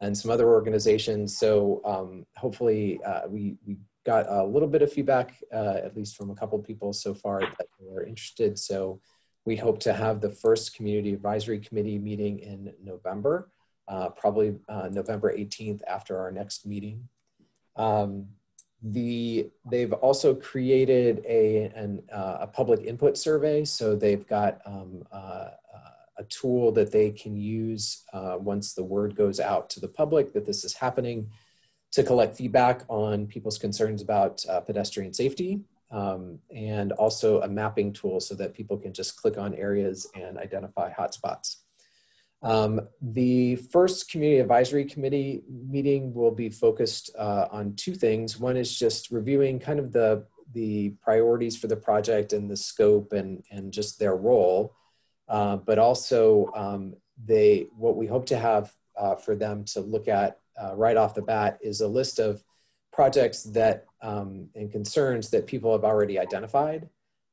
and some other organizations. So um, hopefully uh, we, we got a little bit of feedback, uh, at least from a couple people so far that were interested. So we hope to have the first community advisory committee meeting in November, uh, probably uh, November 18th after our next meeting. Um, the they've also created a an, uh, a public input survey, so they've got um, uh, a tool that they can use uh, once the word goes out to the public that this is happening to collect feedback on people's concerns about uh, pedestrian safety um, and also a mapping tool so that people can just click on areas and identify hotspots. Um, the first community advisory committee meeting will be focused uh, on two things. One is just reviewing kind of the, the priorities for the project and the scope and, and just their role, uh, but also um, they, what we hope to have uh, for them to look at uh, right off the bat is a list of projects that um, and concerns that people have already identified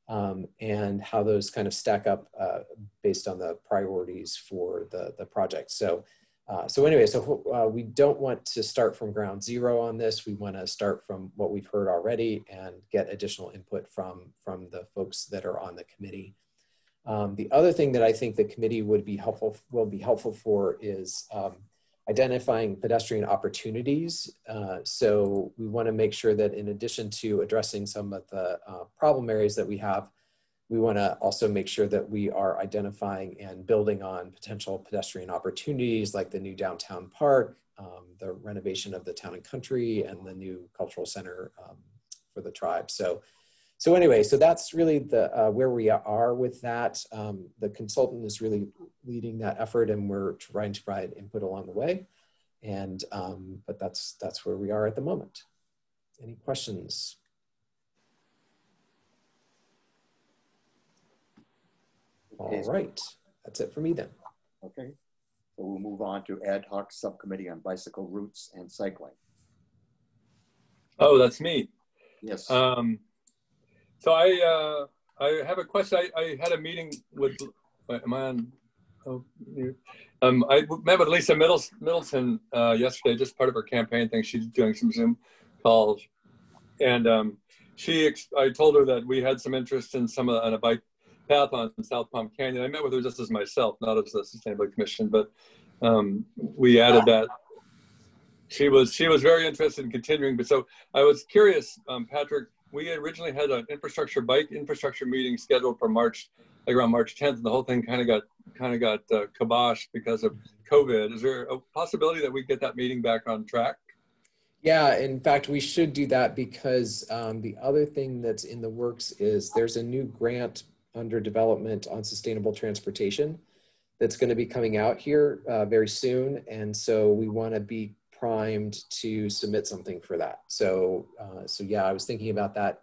um, and how those kind of stack up uh, based on the priorities for the, the project. So, uh, so anyway, so uh, we don't want to start from ground zero on this. We want to start from what we've heard already and get additional input from, from the folks that are on the committee. Um, the other thing that I think the committee would be helpful, will be helpful for is um, identifying pedestrian opportunities. Uh, so we want to make sure that in addition to addressing some of the uh, problem areas that we have, we want to also make sure that we are identifying and building on potential pedestrian opportunities like the new downtown park, um, the renovation of the town and country, and the new cultural center um, for the tribe. So so anyway, so that's really the uh, where we are with that. Um, the consultant is really leading that effort, and we're trying to provide input along the way. And um, but that's that's where we are at the moment. Any questions? All right, that's it for me then. Okay, so we'll move on to Ad hoc Subcommittee on Bicycle Routes and Cycling. Oh, that's me. Yes. Um, so I uh, I have a question. I, I had a meeting with. Am I on? Oh, um, I met with Lisa Middleton uh, yesterday, just part of her campaign thing. She's doing some Zoom calls, and um, she. I told her that we had some interest in some of on a bike path on South Palm Canyon. I met with her just as myself, not as the Sustainability Commission, but um, we added that. She was she was very interested in continuing. But so I was curious, um, Patrick we originally had an infrastructure bike infrastructure meeting scheduled for March, like around March 10th, and the whole thing kind of got kind of got uh, kiboshed because of COVID. Is there a possibility that we get that meeting back on track? Yeah, in fact, we should do that because um, the other thing that's in the works is there's a new grant under development on sustainable transportation that's going to be coming out here uh, very soon. And so we want to be primed to submit something for that. So, uh, so yeah, I was thinking about that.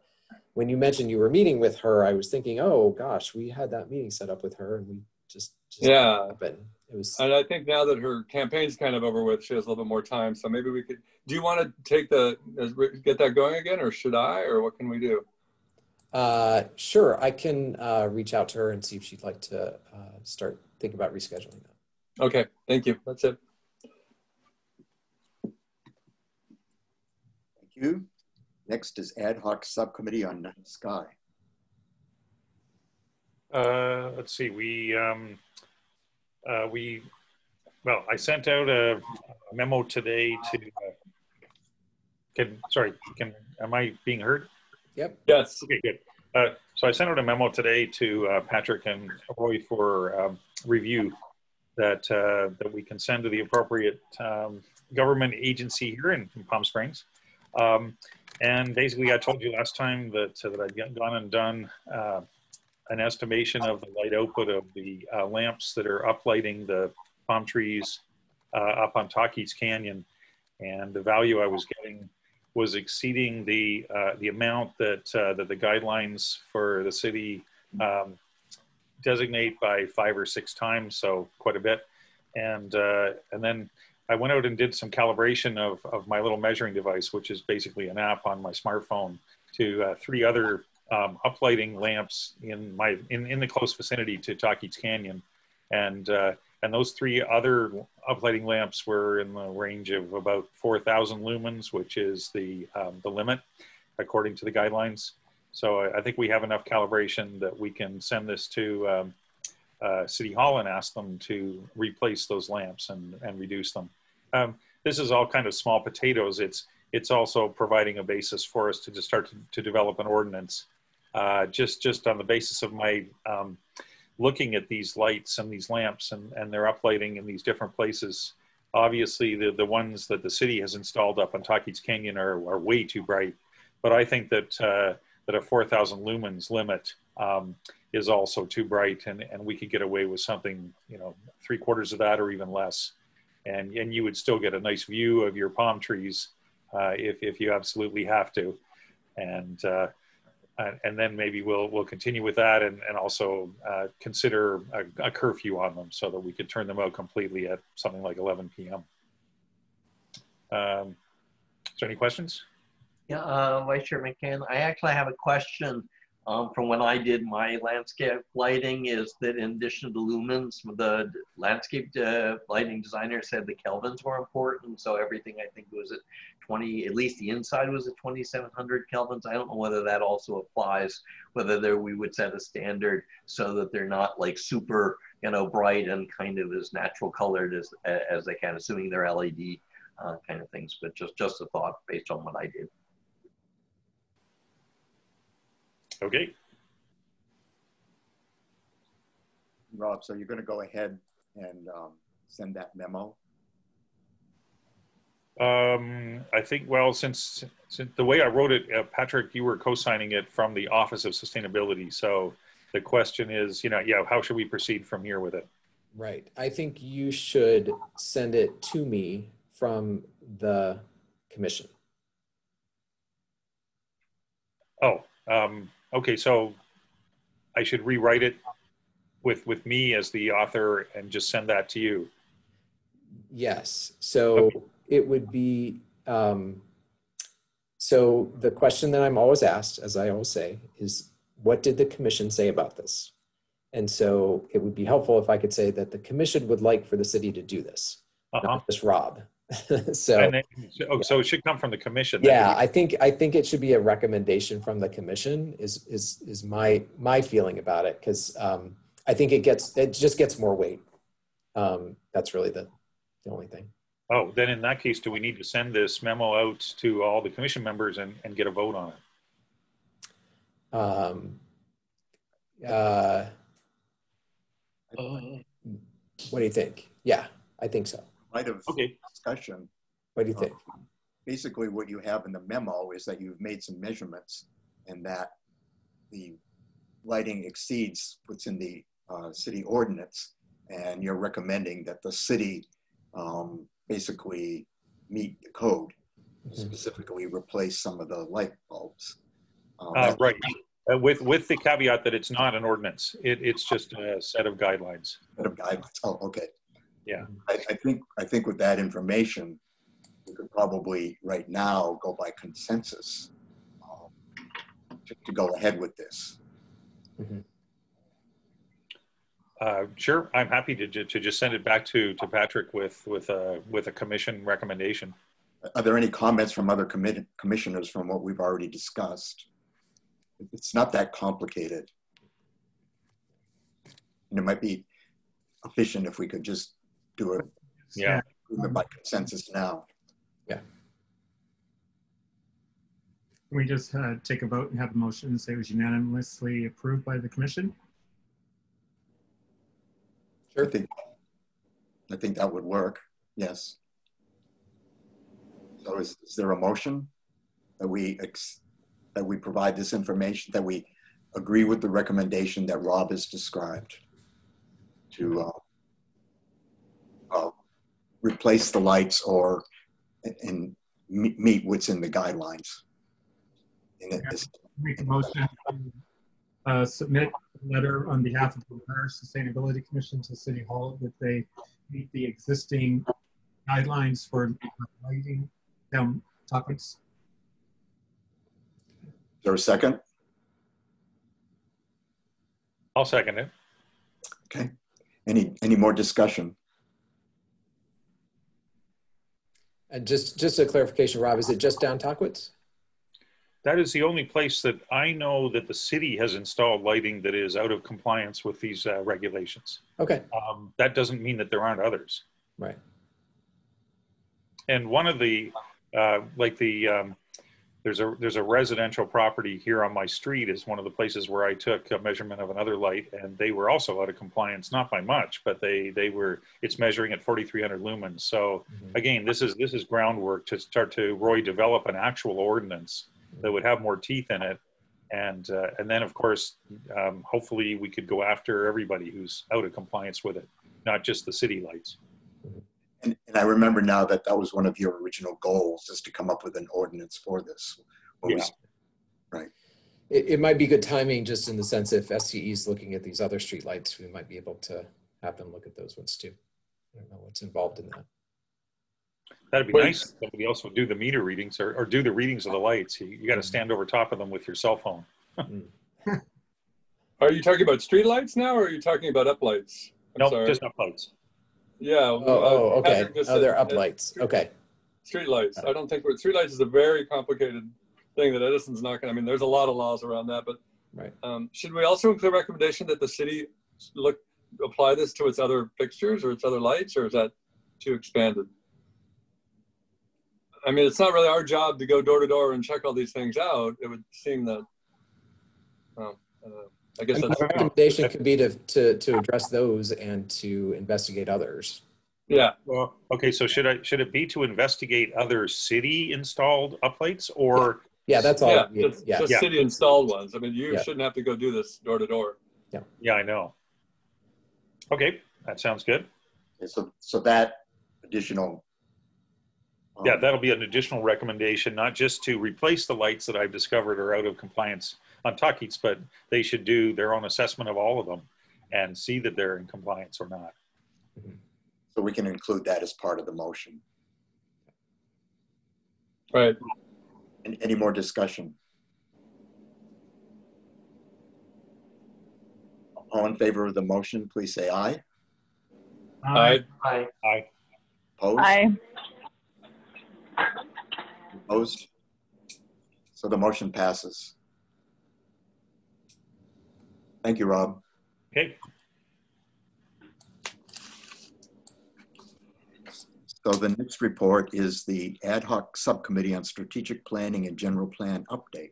When you mentioned you were meeting with her, I was thinking, oh gosh, we had that meeting set up with her and we just, just Yeah. But it was, And I think now that her campaign's kind of over with, she has a little bit more time. So maybe we could. Do you want to take the get that going again, or should I, or what can we do? uh, sure, I can uh, reach out to her and see if she'd like to uh, start thinking about rescheduling that. Okay, thank you. That's it. Thank you. Next is Ad hoc Subcommittee on Night Sky. Uh, let's see, we, um, uh, we, well, I sent out a a memo today to, uh, can, sorry, can, am I being heard? Yep. Yes. Okay, good. Uh, so I sent out a memo today to uh, Patrick and Roy for um, review that uh, that we can send to the appropriate um, government agency here in, in Palm Springs. Um, and basically, I told you last time that that I'd gone and done uh, an estimation of the light output of the uh, lamps that are uplighting the palm trees uh, up on Tahquitz Canyon, and the value I was getting was exceeding the uh, the amount that uh, that the guidelines for the city um, designate by five or six times, so quite a bit. And uh, and then I went out and did some calibration of of my little measuring device, which is basically an app on my smartphone, to uh, three other um, uplighting lamps in my in, in the close vicinity to Tahquitz Canyon, and uh, and those three other uplighting lamps were in the range of about 4,000 lumens, which is the, um, the limit according to the guidelines. So I, I think we have enough calibration that we can send this to um, uh, City Hall and ask them to replace those lamps and, and reduce them. Um, this is all kind of small potatoes. It's, it's also providing a basis for us to just start to, to develop an ordinance. Uh, just, just on the basis of my um, looking at these lights and these lamps and, and their uplighting in these different places. Obviously, the, the ones that the city has installed up on Tahquitz Canyon are, are way too bright. But I think that, uh, that a 4,000 lumens limit um, is also too bright, and, and we could get away with something, you know, three quarters of that or even less. And, and you would still get a nice view of your palm trees uh, if, if you absolutely have to. And, uh, and, then maybe we'll we'll continue with that and, and also uh, consider a, a, curfew on them so that we could turn them out completely at something like 11 p.m. Um, is there any questions? Yeah, uh, Vice Chair McCann, I actually have a question um, from when I did my landscape lighting is that in addition to lumens, the landscape uh, lighting designer said the kelvins were important. So everything I think was at 20, at least the inside was at 2700 kelvins. I don't know whether that also applies, whether there we would set a standard so that they're not like super, you know, bright and kind of as natural colored as, as they can, assuming they're LED uh, kind of things. But just, just a thought based on what I did. Okay. Rob, so you're going to go ahead and um, send that memo? Um, I think, well, since, since the way I wrote it, uh, Patrick, you were co-signing it from the Office of Sustainability. So the question is, you know, yeah, how should we proceed from here with it? Right. I think you should send it to me from the commission. Oh, um, okay. So I should rewrite it with with me as the author and just send that to you. Yes. So Okay. it would be, um, so the question that I'm always asked, as I always say, is what did the commission say about this? And so it would be helpful if I could say that the commission would like for the city to do this, Uh-huh. not just Rob. so And then, oh, so it should come from the commission. yeah, I think I think it should be a recommendation from the commission. Is is is my my feeling about it because um, I think it gets it just gets more weight. Um, that's really the the only thing. Oh, then in that case, do we need to send this memo out to all the commission members and, and get a vote on it? Um, uh, what do you think? Yeah, I think so. Light of Okay. Discussion, What do you think? basically what you have in the memo is that you've made some measurements and that the lighting exceeds what's in the uh, city ordinance. And you're recommending that the city um, basically meet the code, Mhm. specifically replace some of the light bulbs. Um, Uh, right. Uh, with with the caveat that it's not an ordinance. It, it's just a set of guidelines. Set of guidelines. Oh, okay. Yeah. I, I think, I think with that information, we could probably right now go by consensus um, to, to go ahead with this. Uh, sure, I'm happy to, ju- to just send it back to, to Patrick with with a with a commission recommendation. Are there any comments from other commit, commissioners from what we've already discussed? It's not that complicated. And it might be efficient if we could just do it Yeah. by consensus now. Yeah. Can we just uh, take a vote and have a motion and say it was unanimously approved by the commission? I think, I think that would work, yes. So is, is there a motion that we, ex- that we provide this information, that we agree with the recommendation that Rob has described to uh, uh, replace the lights or, and meet what's in the guidelines? And it is- Make a motion to uh, submit a letter on behalf of the Empire Sustainability Commission to City Hall that they meet the existing guidelines for lighting down Tahquitz. Is there a second? I'll second it. Okay. Any, any more discussion? And just, just a clarification, Rob, is it just down Tahquitz? That is the only place that I know that the city has installed lighting that is out of compliance with these uh, regulations. Okay, Um, that doesn't mean that there aren't others. right. And one of the, uh, like the, um, there's a there's a residential property here on my street is one of the places where I took a measurement of another light, and they were also out of compliance, not by much, but they they were. It's measuring at 4,300 lumens. So Mhm. again, this is this is groundwork to start to Roy develop an actual ordinance that would have more teeth in it, and uh, and then of course, um, hopefully we could go after everybody who's out of compliance with it, not just the city lights. And, and I remember now that that was one of your original goals, is to come up with an ordinance for this. What was- It, it might be good timing, just in the sense if SCE is looking at these other streetlights, we might be able to have them look at those ones too. I don't know what's involved in that. That'd be Wait. nice. if Somebody else would do the meter readings or, or do the readings of the lights. You, you got to stand over top of them with your cell phone. Hmm. Are you talking about streetlights now, or are you talking about uplights? I'm No, sorry. just up lights. Yeah. Oh, oh, okay. Patrick just Oh, they're up lights. Okay. Streetlights. I don't think we're, streetlights is a very complicated thing that Edison's not gonna, I mean, there's a lot of laws around that, but Right. um, should we also include a recommendation that the city look, apply this to its other fixtures or its other lights, or is that too expanded? I mean, it's not really our job to go door to door and check all these things out. It would seem that, well, uh, I guess And that's, my recommendation could be to, to, to address those and to investigate others. yeah. Well, okay. So should I should it be to investigate other city installed uplights or Yeah, that's all. Yeah, Yeah, just, yeah. just Yeah. city installed ones. I mean, you Yeah. shouldn't have to go do this door to door. Yeah. Yeah, I know. Okay, that sounds good. Okay, So, so that additional. um, Yeah, that'll be an additional recommendation, not just to replace the lights that I've discovered are out of compliance on Tahquitz, but they should do their own assessment of all of them and see that they're in compliance or not. So we can include that as part of the motion. Right. Any, any more discussion? All in favor of the motion, please say aye. I, Aye. Aye. Opposed? Aye. Opposed? So the motion passes. Thank you, Rob. Okay, So the next report is the Ad hoc Subcommittee on Strategic Planning and General Plan Update.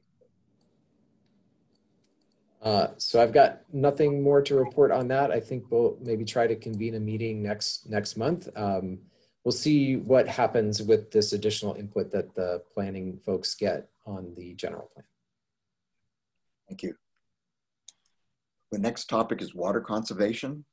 Uh, so I've got nothing more to report on that. I think we'll maybe try to convene a meeting next, next month. Um, we'll see what happens with this additional input that the planning folks get on the general plan. Thank you. The next topic is water conservation.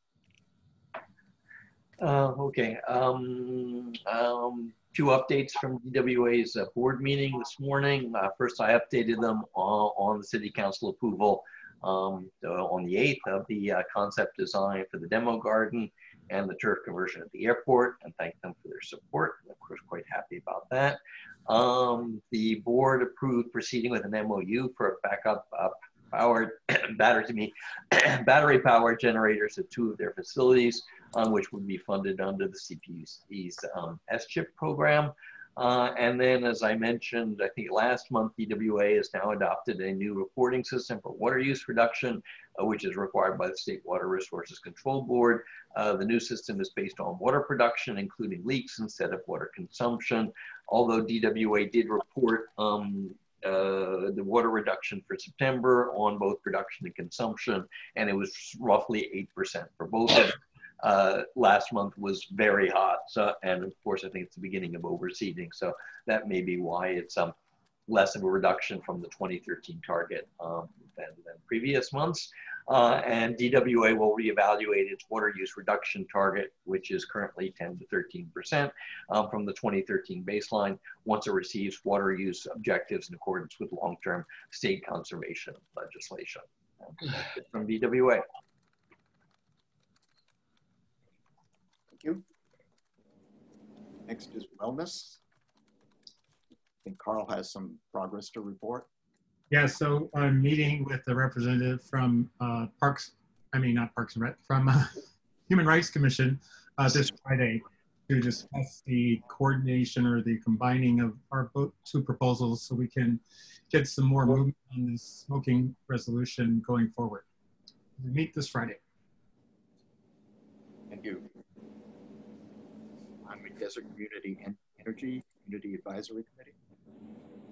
Uh, okay, um, um, two updates from DWA's uh, board meeting this morning. Uh, first, I updated them on, on the city council approval um, on the 8th of the uh, concept design for the demo garden and the turf conversion at the airport and thank them for their support. Of course, quite happy about that. Um, the board approved proceeding with an MOU for a backup uh, powered battery to me battery powered generators at two of their facilities, um, which would be funded under the CPUC's um, SGIP program. Uh, and then, as I mentioned, I think last month, DWA has now adopted a new reporting system for water use reduction, uh, which is required by the State Water Resources Control Board. Uh, the new system is based on water production, including leaks instead of water consumption. Although DWA did report um, uh, the water reduction for September on both production and consumption, and it was roughly 8% for both of them. Uh, last month was very hot. So, and of course, I think it's the beginning of overseeding. So that may be why it's um, less of a reduction from the 2013 target um, than, than previous months. Uh, and DWA will reevaluate its water use reduction target, which is currently 10 to 13% um, from the 2013 baseline, once it receives water use objectives in accordance with long-term state conservation legislation. From DWA. Thank you. Next is wellness. I think Carl has some progress to report. Yeah, so I'm meeting with the representative from uh, Parks, I mean, not Parks and Rec, from uh, Human Rights Commission uh, this Friday to discuss the coordination or the combining of our two proposals so we can get some more movement on this smoking resolution going forward. We meet this Friday. Thank you. I'm with Desert Community en Energy Community Advisory Committee.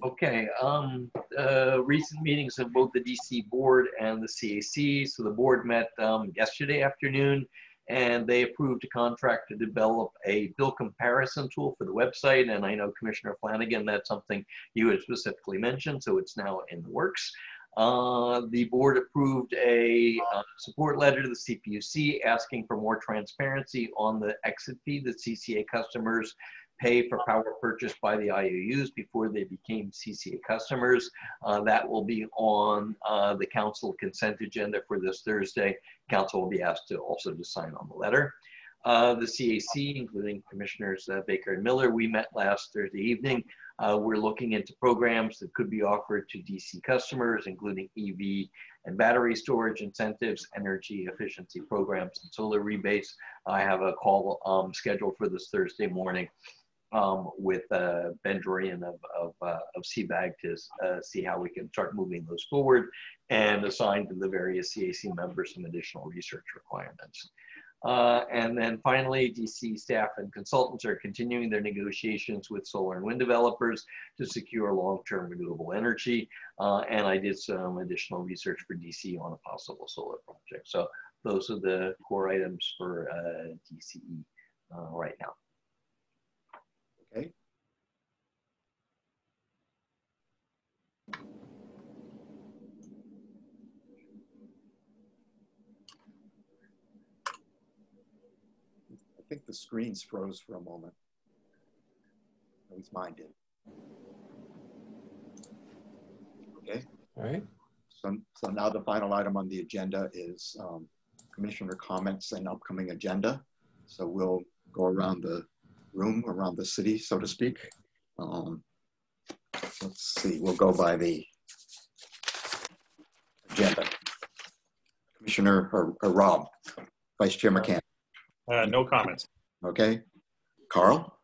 Okay, um, uh, recent meetings of both the DC board and the CAC. So the board met um, yesterday afternoon and they approved a contract to develop a bill comparison tool for the website. And I know Commissioner Flanagan, that's something you had specifically mentioned, so it's now in the works. Uh, the board approved a uh, support letter to the CPUC asking for more transparency on the exit fee that CCA customers pay for power purchased by the IOUs before they became CCA customers. Uh, that will be on uh, the council consent agenda for this Thursday. Council will be asked to also to sign on the letter. Uh, the CAC, including Commissioners uh, Baker and Miller, we met last Thursday evening. Uh, we're looking into programs that could be offered to DC customers, including EV and battery storage incentives, energy efficiency programs, and solar rebates. I have a call um, scheduled for this Thursday morning um, with uh, Ben Dorian of, of, uh, of CVAG to uh, see how we can start moving those forward and assign to the various CAC members some additional research requirements. Uh, and then finally, DC staff and consultants are continuing their negotiations with solar and wind developers to secure long-term renewable energy. Uh, and I did some additional research for DC on a possible solar project. So those are the core items for uh, DCE right now. Okay. I think the screens froze for a moment. At least mine did. Okay. All right. So, so now the final item on the agenda is um, commissioner comments and upcoming agenda. So we'll go around the room around the city, so to speak. Um, let's see, we'll go by the agenda. Commissioner or, or Rob, Vice Chair McCann. Uh, no comments. Okay. Carl?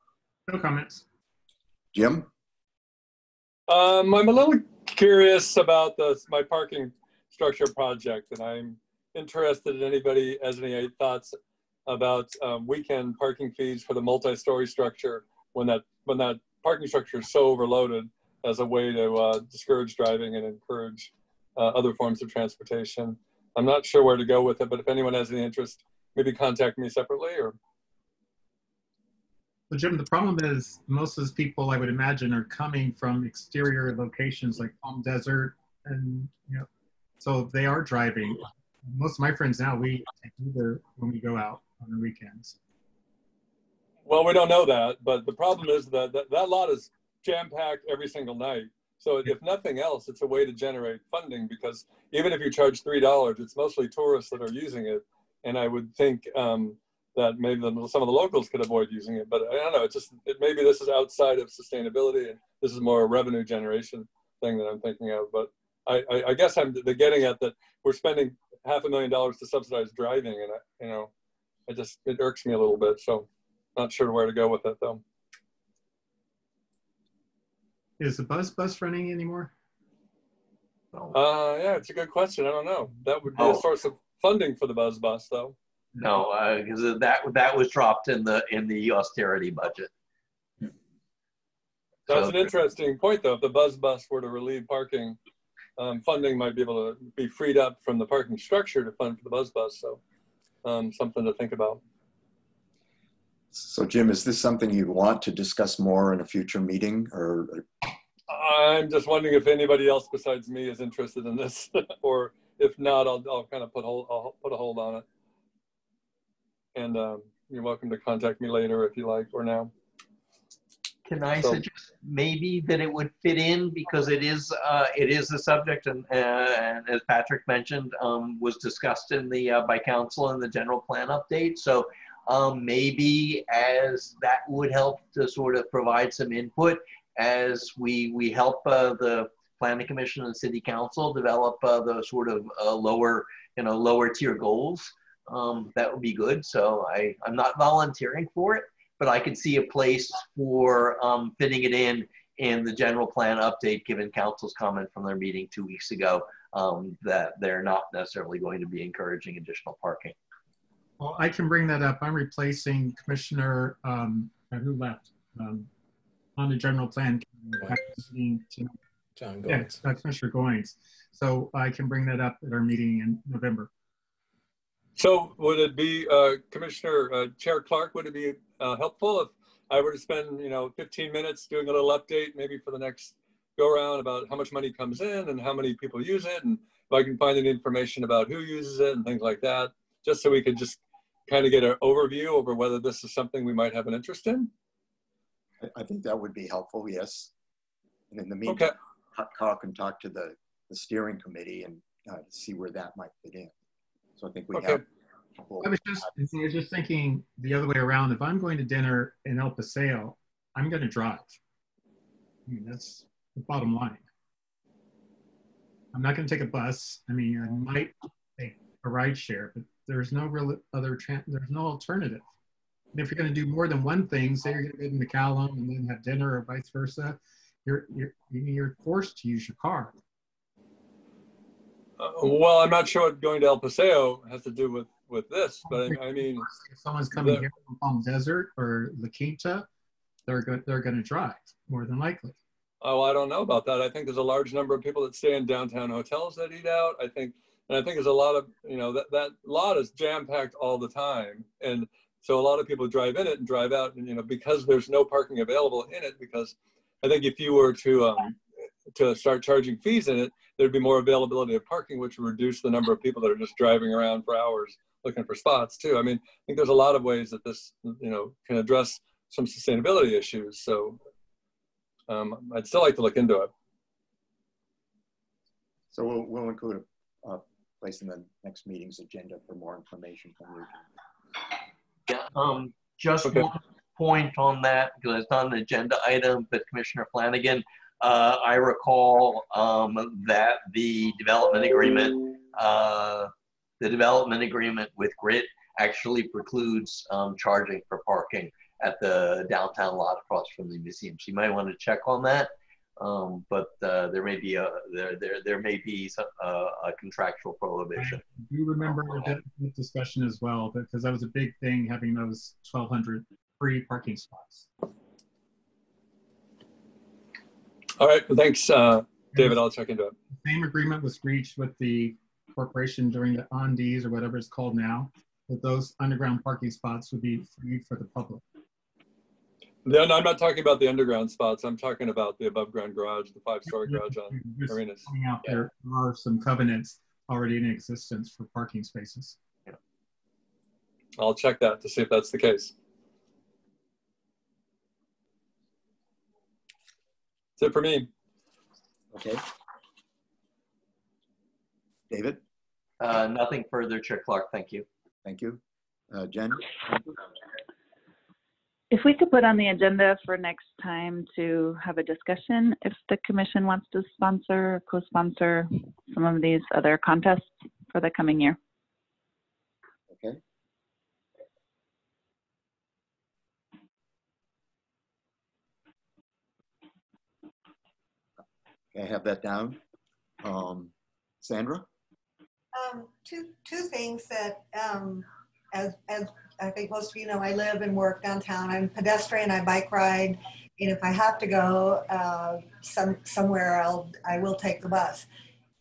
No comments. Jim? Um, I'm a little curious about the, my parking structure project, and I'm interested in anybody has any thoughts about um, weekend parking fees for the multi-story structure when that when that parking structure is so overloaded as a way to uh, discourage driving and encourage uh, other forms of transportation. I'm not sure where to go with it, but if anyone has any interest, maybe contact me separately or. So Jim, the problem is most of those people I would imagine are coming from exterior locations like Palm Desert and, you know, so they are driving. Most of my friends now, we take Uber when we go out on the weekends. Well, we don't know that, but the problem is that that, that lot is jam-packed every single night. So if nothing else, it's a way to generate funding because even if you charge three dollars, it's mostly tourists that are using it. And I would think um, that maybe the, some of the locals could avoid using it, but I don't know. It's just it, maybe this is outside of sustainability, and this is more a revenue generation thing that I'm thinking of. But I, I, I guess I'm the getting at that we're spending half a million dollars to subsidize driving, and I, you know, it just it irks me a little bit. So not sure where to go with it though. Is the Buzz Bus running anymore? Uh, yeah, it's a good question. I don't know. That would be Oh. a source of funding for the Buzz Bus, though. No, because that that was dropped in the in the austerity budget. That's So- an interesting point, though. If the Buzz Bus were to relieve parking, um, funding might be able to be freed up from the parking structure to fund for the Buzz Bus. So, um, something to think about. So Jim, is this something you'd want to discuss more in a future meeting or I'm just wondering if anybody else besides me is interested in this, or if not, I'll, I'll kind of put hold, I'll put a hold on it. And um, you're welcome to contact me later if you like, or now. Can I So- suggest maybe that it would fit in because it is uh, it is a subject and uh, and as Patrick mentioned um, was discussed in the uh, by council in the general plan update. So um, maybe as that would help to sort of provide some input as we we help uh, the planning commission and city council develop uh, the sort of uh, lower you know lower tier goals. Um, that would be good. So I I'm not volunteering for it but I could see a place for um, fitting it in in the general plan update, given council's comment from their meeting two weeks ago, um, that they're not necessarily going to be encouraging additional parking. Well, I can bring that up. I'm replacing Commissioner, um, who left, um, on the general plan. Committee tonight. John Yeah, Goins. uh, Commissioner Goins. So I can bring that up at our meeting in November. So would it be, uh, Commissioner uh, Chair Clark, would it be uh, helpful if I were to spend, you know, 15 minutes doing a little update, maybe for the next go around about how much money comes in and how many people use it, and if I can find any information about who uses it and things like that, just so we could just kind of get an overview over whether this is something we might have an interest in? I- I think that would be helpful, yes. And in the meantime, Ca- Carl can talk to the, the steering committee and uh, see where that might fit in. So I think we Okay. have. I was just, I was just thinking the other way around. If I'm going to dinner in El Paseo, I'm going to drive. I mean, that's the bottom line. I'm not going to take a bus. I mean, I might take a ride share, but there's no real other, there's no alternative. And if you're going to do more than one thing, say you're going to go to McCallum and then have dinner or vice versa, you're, you're, you're forced to use your car. Uh, well, I'm not sure what going to El Paseo has to do with, with this, but I, I mean, If someone's coming The- here from Palm Desert or La Quinta, they're go- they're going to drive more than likely. Oh, I don't know about that. I think there's a large number of people that stay in downtown hotels that eat out. I think, and I think there's a lot of, you know, that, that lot is jam packed all the time. And so a lot of people drive in it and drive out and, you know, because there's no parking available in it, because I think if you were to, um, to start charging fees in it, there'd be more availability of parking, which would reduce the number of people that are just driving around for hours looking for spots too. I mean, I think there's a lot of ways that this, you know, can address some sustainability issues. So um, I'd still like to look into it. So we'll, we'll include a, a place in the next meeting's agenda for more information from you. Yeah, um, just Okay. one point on that, because it's not an agenda item, but Commissioner Flanagan, uh, I recall, um, that the development agreement, uh, the development agreement with Grit actually precludes, um, charging for parking at the downtown lot across from the museum. So you might want to check on that. Um, but, uh, there may be a, there, there, there may be some, uh, a contractual prohibition. Do you remember that that discussion as well? Because that was a big thing having those 1,200 free parking spots. All right, well, thanks, uh, David. I'll check into it. Same agreement was reached with the corporation during the Andes or whatever it's called now, that those underground parking spots would be free for the public. No, I'm not talking about the underground spots. I'm talking about the above ground garage, the five story garage on Just Arenas. pointing out there are some covenants already in existence for parking spaces. I'll check that to see if that's the case. That's it for me. Okay. David, Uh, nothing further, Chair Clark, thank you. thank you. Uh, Jen, If we could put on the agenda for next time to have a discussion, if the commission wants to sponsor, or co-sponsor some of these other contests for the coming year. okay. I have that down. Um, Sandra? Um, two, two things that, um, as, as I think most of you know, I live and work downtown. I'm pedestrian, I bike ride, and if I have to go, uh, some, somewhere, I'll, I will take the bus.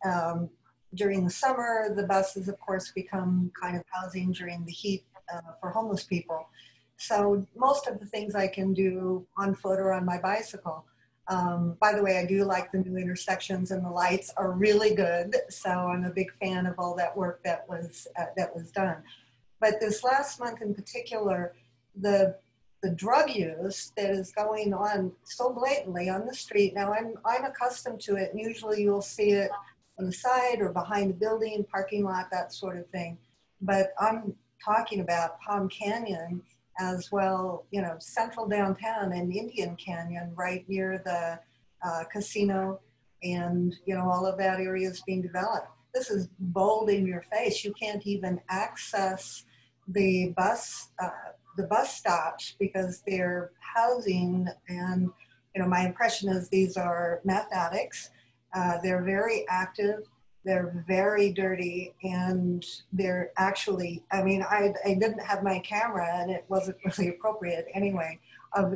Um, during the summer, the buses, of course, become kind of housing during the heat, uh, for homeless people. So most of the things I can do on foot or on my bicycle. Um, by the way, I do like the new intersections and the lights are really good. So I'm a big fan of all that work that was uh, that was done. But this last month in particular, the the drug use that is going on so blatantly on the street. Now I'm I'm accustomed to it, and usually you'll see it on the side or behind the building, parking lot, that sort of thing. But I'm talking about Palm Canyon as well, you know, central downtown and Indian Canyon, right near the uh, casino, and you know all of that area is being developed. This is bold in your face. You can't even access the bus uh, the bus stops because they're housing and you know my impression is these are meth addicts. Uh, they're very active they're very dirty and they're actually i mean I, I didn't have my camera and it wasn't really appropriate anyway of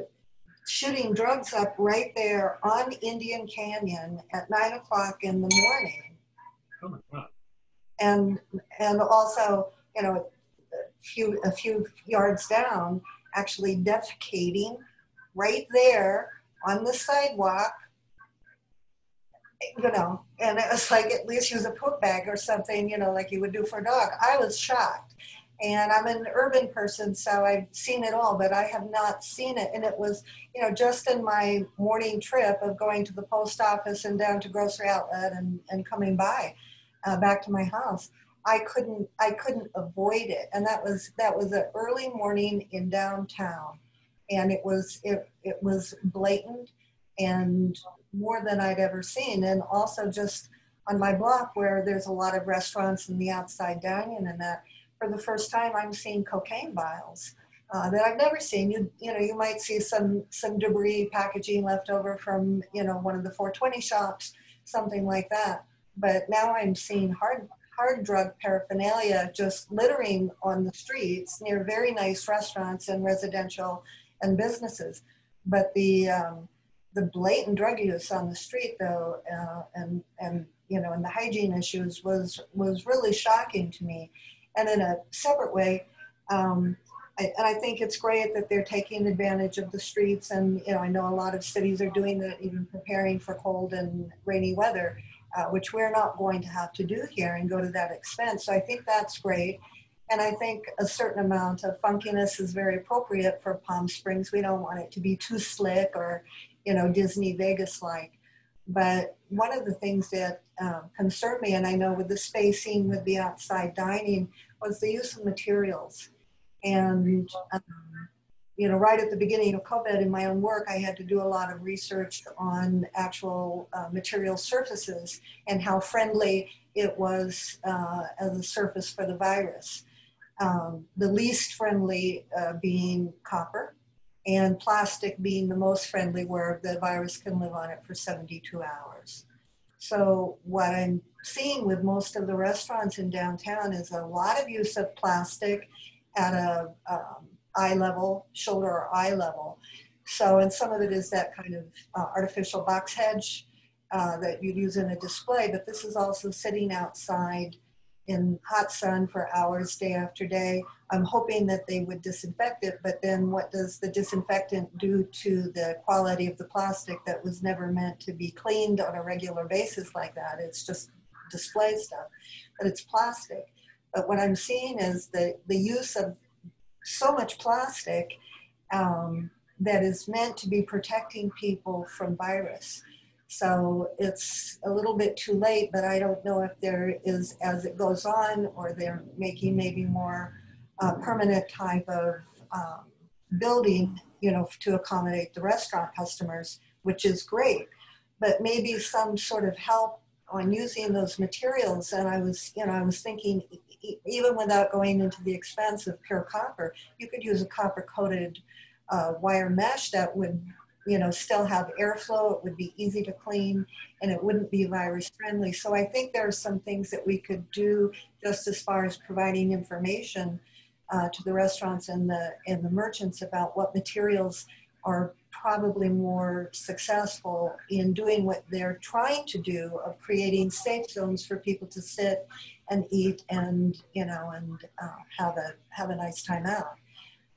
shooting drugs up right there on indian canyon at nine o'clock in the morning Oh my God. and and also you know a few a few yards down actually defecating right there on the sidewalk you know, and it was like at least use a poop bag or something, you know, like you would do for a dog. I was shocked. And I'm an urban person, so I've seen it all, but I have not seen it. And it was, you know, just in my morning trip of going to the post office and down to grocery outlet and, and coming by uh, back to my house. I couldn't I couldn't avoid it. And that was that was an early morning in downtown. And it was it it was blatant and more than I'd ever seen. And also just on my block where there's a lot of restaurants and the outside dining and that, for the first time I'm seeing cocaine vials uh, that I've never seen. You you know you might see some some debris packaging left over from you know one of the 420 shops, something like that. But now I'm seeing hard hard drug paraphernalia just littering on the streets near very nice restaurants and residential and businesses. But the um, the blatant drug use on the street though uh, and and you know and the hygiene issues was was really shocking to me. And in a separate way um, I, and I think it's great that they're taking advantage of the streets. And you know I know a lot of cities are doing that even preparing for cold and rainy weather uh, which we're not going to have to do here and go to that expense. So I think that's great. And I think a certain amount of funkiness is very appropriate for Palm Springs. We don't want it to be too slick or you know, Disney Vegas like. But one of the things that um, concerned me, and I know with the spacing with the outside dining, was the use of materials. And, um, you know, right at the beginning of COVID in my own work, I had to do a lot of research on actual uh, material surfaces and how friendly it was uh, as a surface for the virus. Um, the least friendly uh, being copper, and plastic being the most friendly where the virus can live on it for 72 hours. So what I'm seeing with most of the restaurants in downtown is a lot of use of plastic at a um, eye level, shoulder or eye level. So, and some of it is that kind of uh, artificial box hedge uh, that you'd use in a display, but this is also sitting outside in hot sun for hours day after day. I'm hoping that they would disinfect it, but then what does the disinfectant do to the quality of the plastic that was never meant to be cleaned on a regular basis like that? It's just display stuff, but it's plastic. But what I'm seeing is the, the use of so much plastic um, that is meant to be protecting people from virus. So it's a little bit too late, but I don't know if there is, as it goes on, or they're making maybe more uh, permanent type of um, building, you know, to accommodate the restaurant customers, which is great. But maybe some sort of help on using those materials. And I was, you know, I was thinking, e- even without going into the expense of pure copper, you could use a copper coated uh, wire mesh that would you know, still have airflow. It would be easy to clean and it wouldn't be virus friendly. So I think there are some things that we could do just as far as providing information uh, to the restaurants and the, and the merchants about what materials are probably more successful in doing what they're trying to do of creating safe zones for people to sit and eat and, you know, and uh, have a, have a nice time out.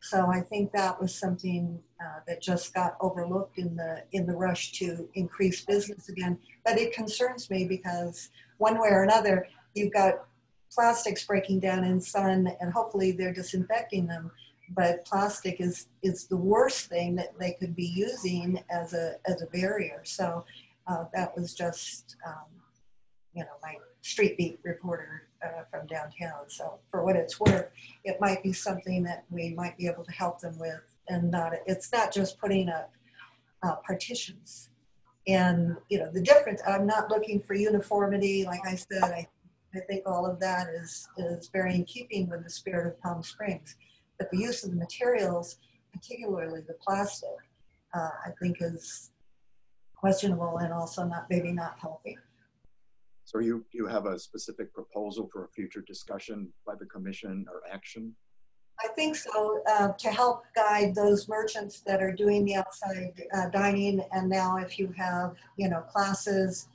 So I think that was something uh, that just got overlooked in the in the rush to increase business again. But it concerns me because one way or another, you've got plastics breaking down in sun, and hopefully they're disinfecting them. But plastic is is the worst thing that they could be using as a as a barrier. So uh, that was just um, you know my street beat reporter uh, from downtown. So for what it's worth, it might be something that we might be able to help them with, and not it's not just putting up uh, partitions. And you know the difference. I'm not looking for uniformity. Like I said, I, I think all of that is is very in keeping with the spirit of Palm Springs. But the use of the materials, particularly the plastic, uh, I think is questionable and also not maybe not healthy. So you, you have a specific proposal for a future discussion by the commission or action? I think so, uh, to help guide those merchants that are doing the outside uh, dining. And now if you have, you know, classes,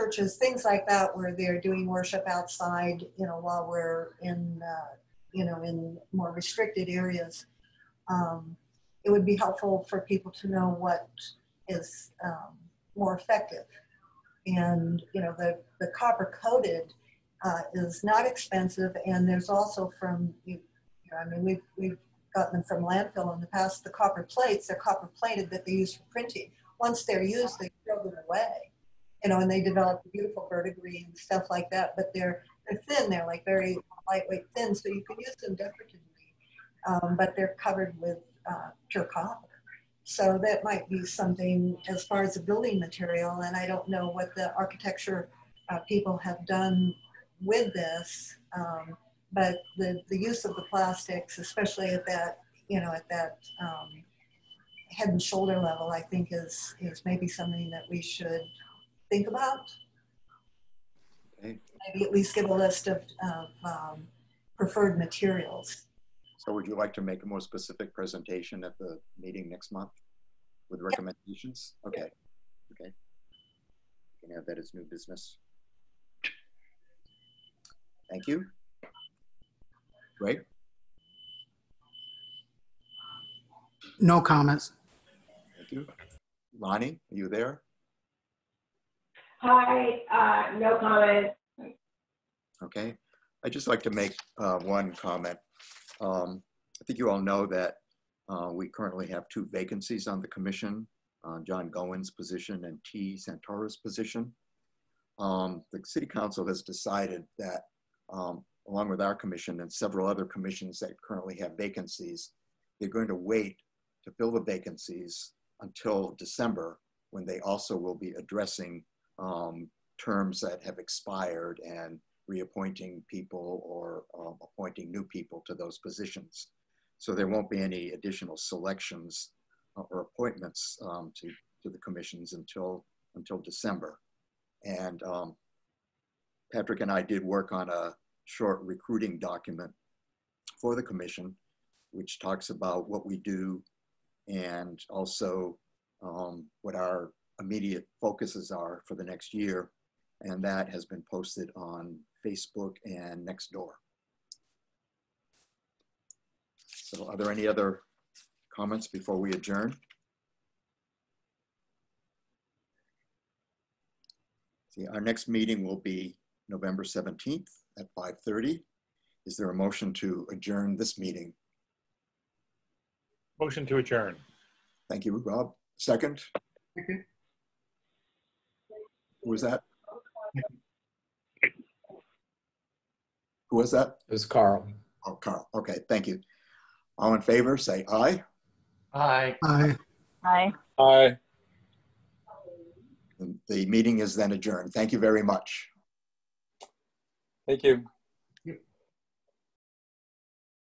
churches, things like that, where they're doing worship outside, you know, while we're in, uh, you know, in more restricted areas, um, it would be helpful for people to know what is um, more effective and you know the the copper coated uh, is not expensive, and there's also from you, know, I mean we've we've gotten them from landfill in the past. The copper plates, they're copper plated that they use for printing. Once they're used, they throw them away, you know, and they develop beautiful verdigris and stuff like that. But they're they're thin, they're like very lightweight thin, so you can use them decoratively, um, but they're covered with uh, pure copper. So that might be something as far as the building material, and I don't know what the architecture uh, people have done with this, um, but the, the use of the plastics, especially at that, you know, at that um, head and shoulder level, I think is, is maybe something that we should think about. Okay. Maybe at least give a list of, of um, preferred materials. So would you like to make a more specific presentation at the meeting next month with recommendations? Okay, okay. You can have that as new business. Thank you. Greg? No comments. Thank you. Lonnie, are you there? Hi, uh, no comment. Okay. I'd just like to make uh, one comment. Um, I think you all know that uh, we currently have two vacancies on the commission, uh, John Gowen's position and T. Santora's position. Um, the city council has decided that um, along with our commission and several other commissions that currently have vacancies, they're going to wait to fill the vacancies until December when they also will be addressing um, terms that have expired and reappointing people or um, appointing new people to those positions. So there won't be any additional selections uh, or appointments um, to, to the commissions until, until December. And um, Patrick and I did work on a short recruiting document for the commission, which talks about what we do and also um, what our immediate focuses are for the next year. And that has been posted on Facebook, and Nextdoor. So are there any other comments before we adjourn? See, our next meeting will be November 17th at 5:30. Is there a motion to adjourn this meeting? Motion to adjourn. Thank you, Rob. Second? Okay. Who was that? Who was that? It was Carl. Oh, Carl. Okay, thank you. All in favor, say aye. Aye. Aye. Hi. Aye. The meeting is then adjourned. Thank you very much. Thank you.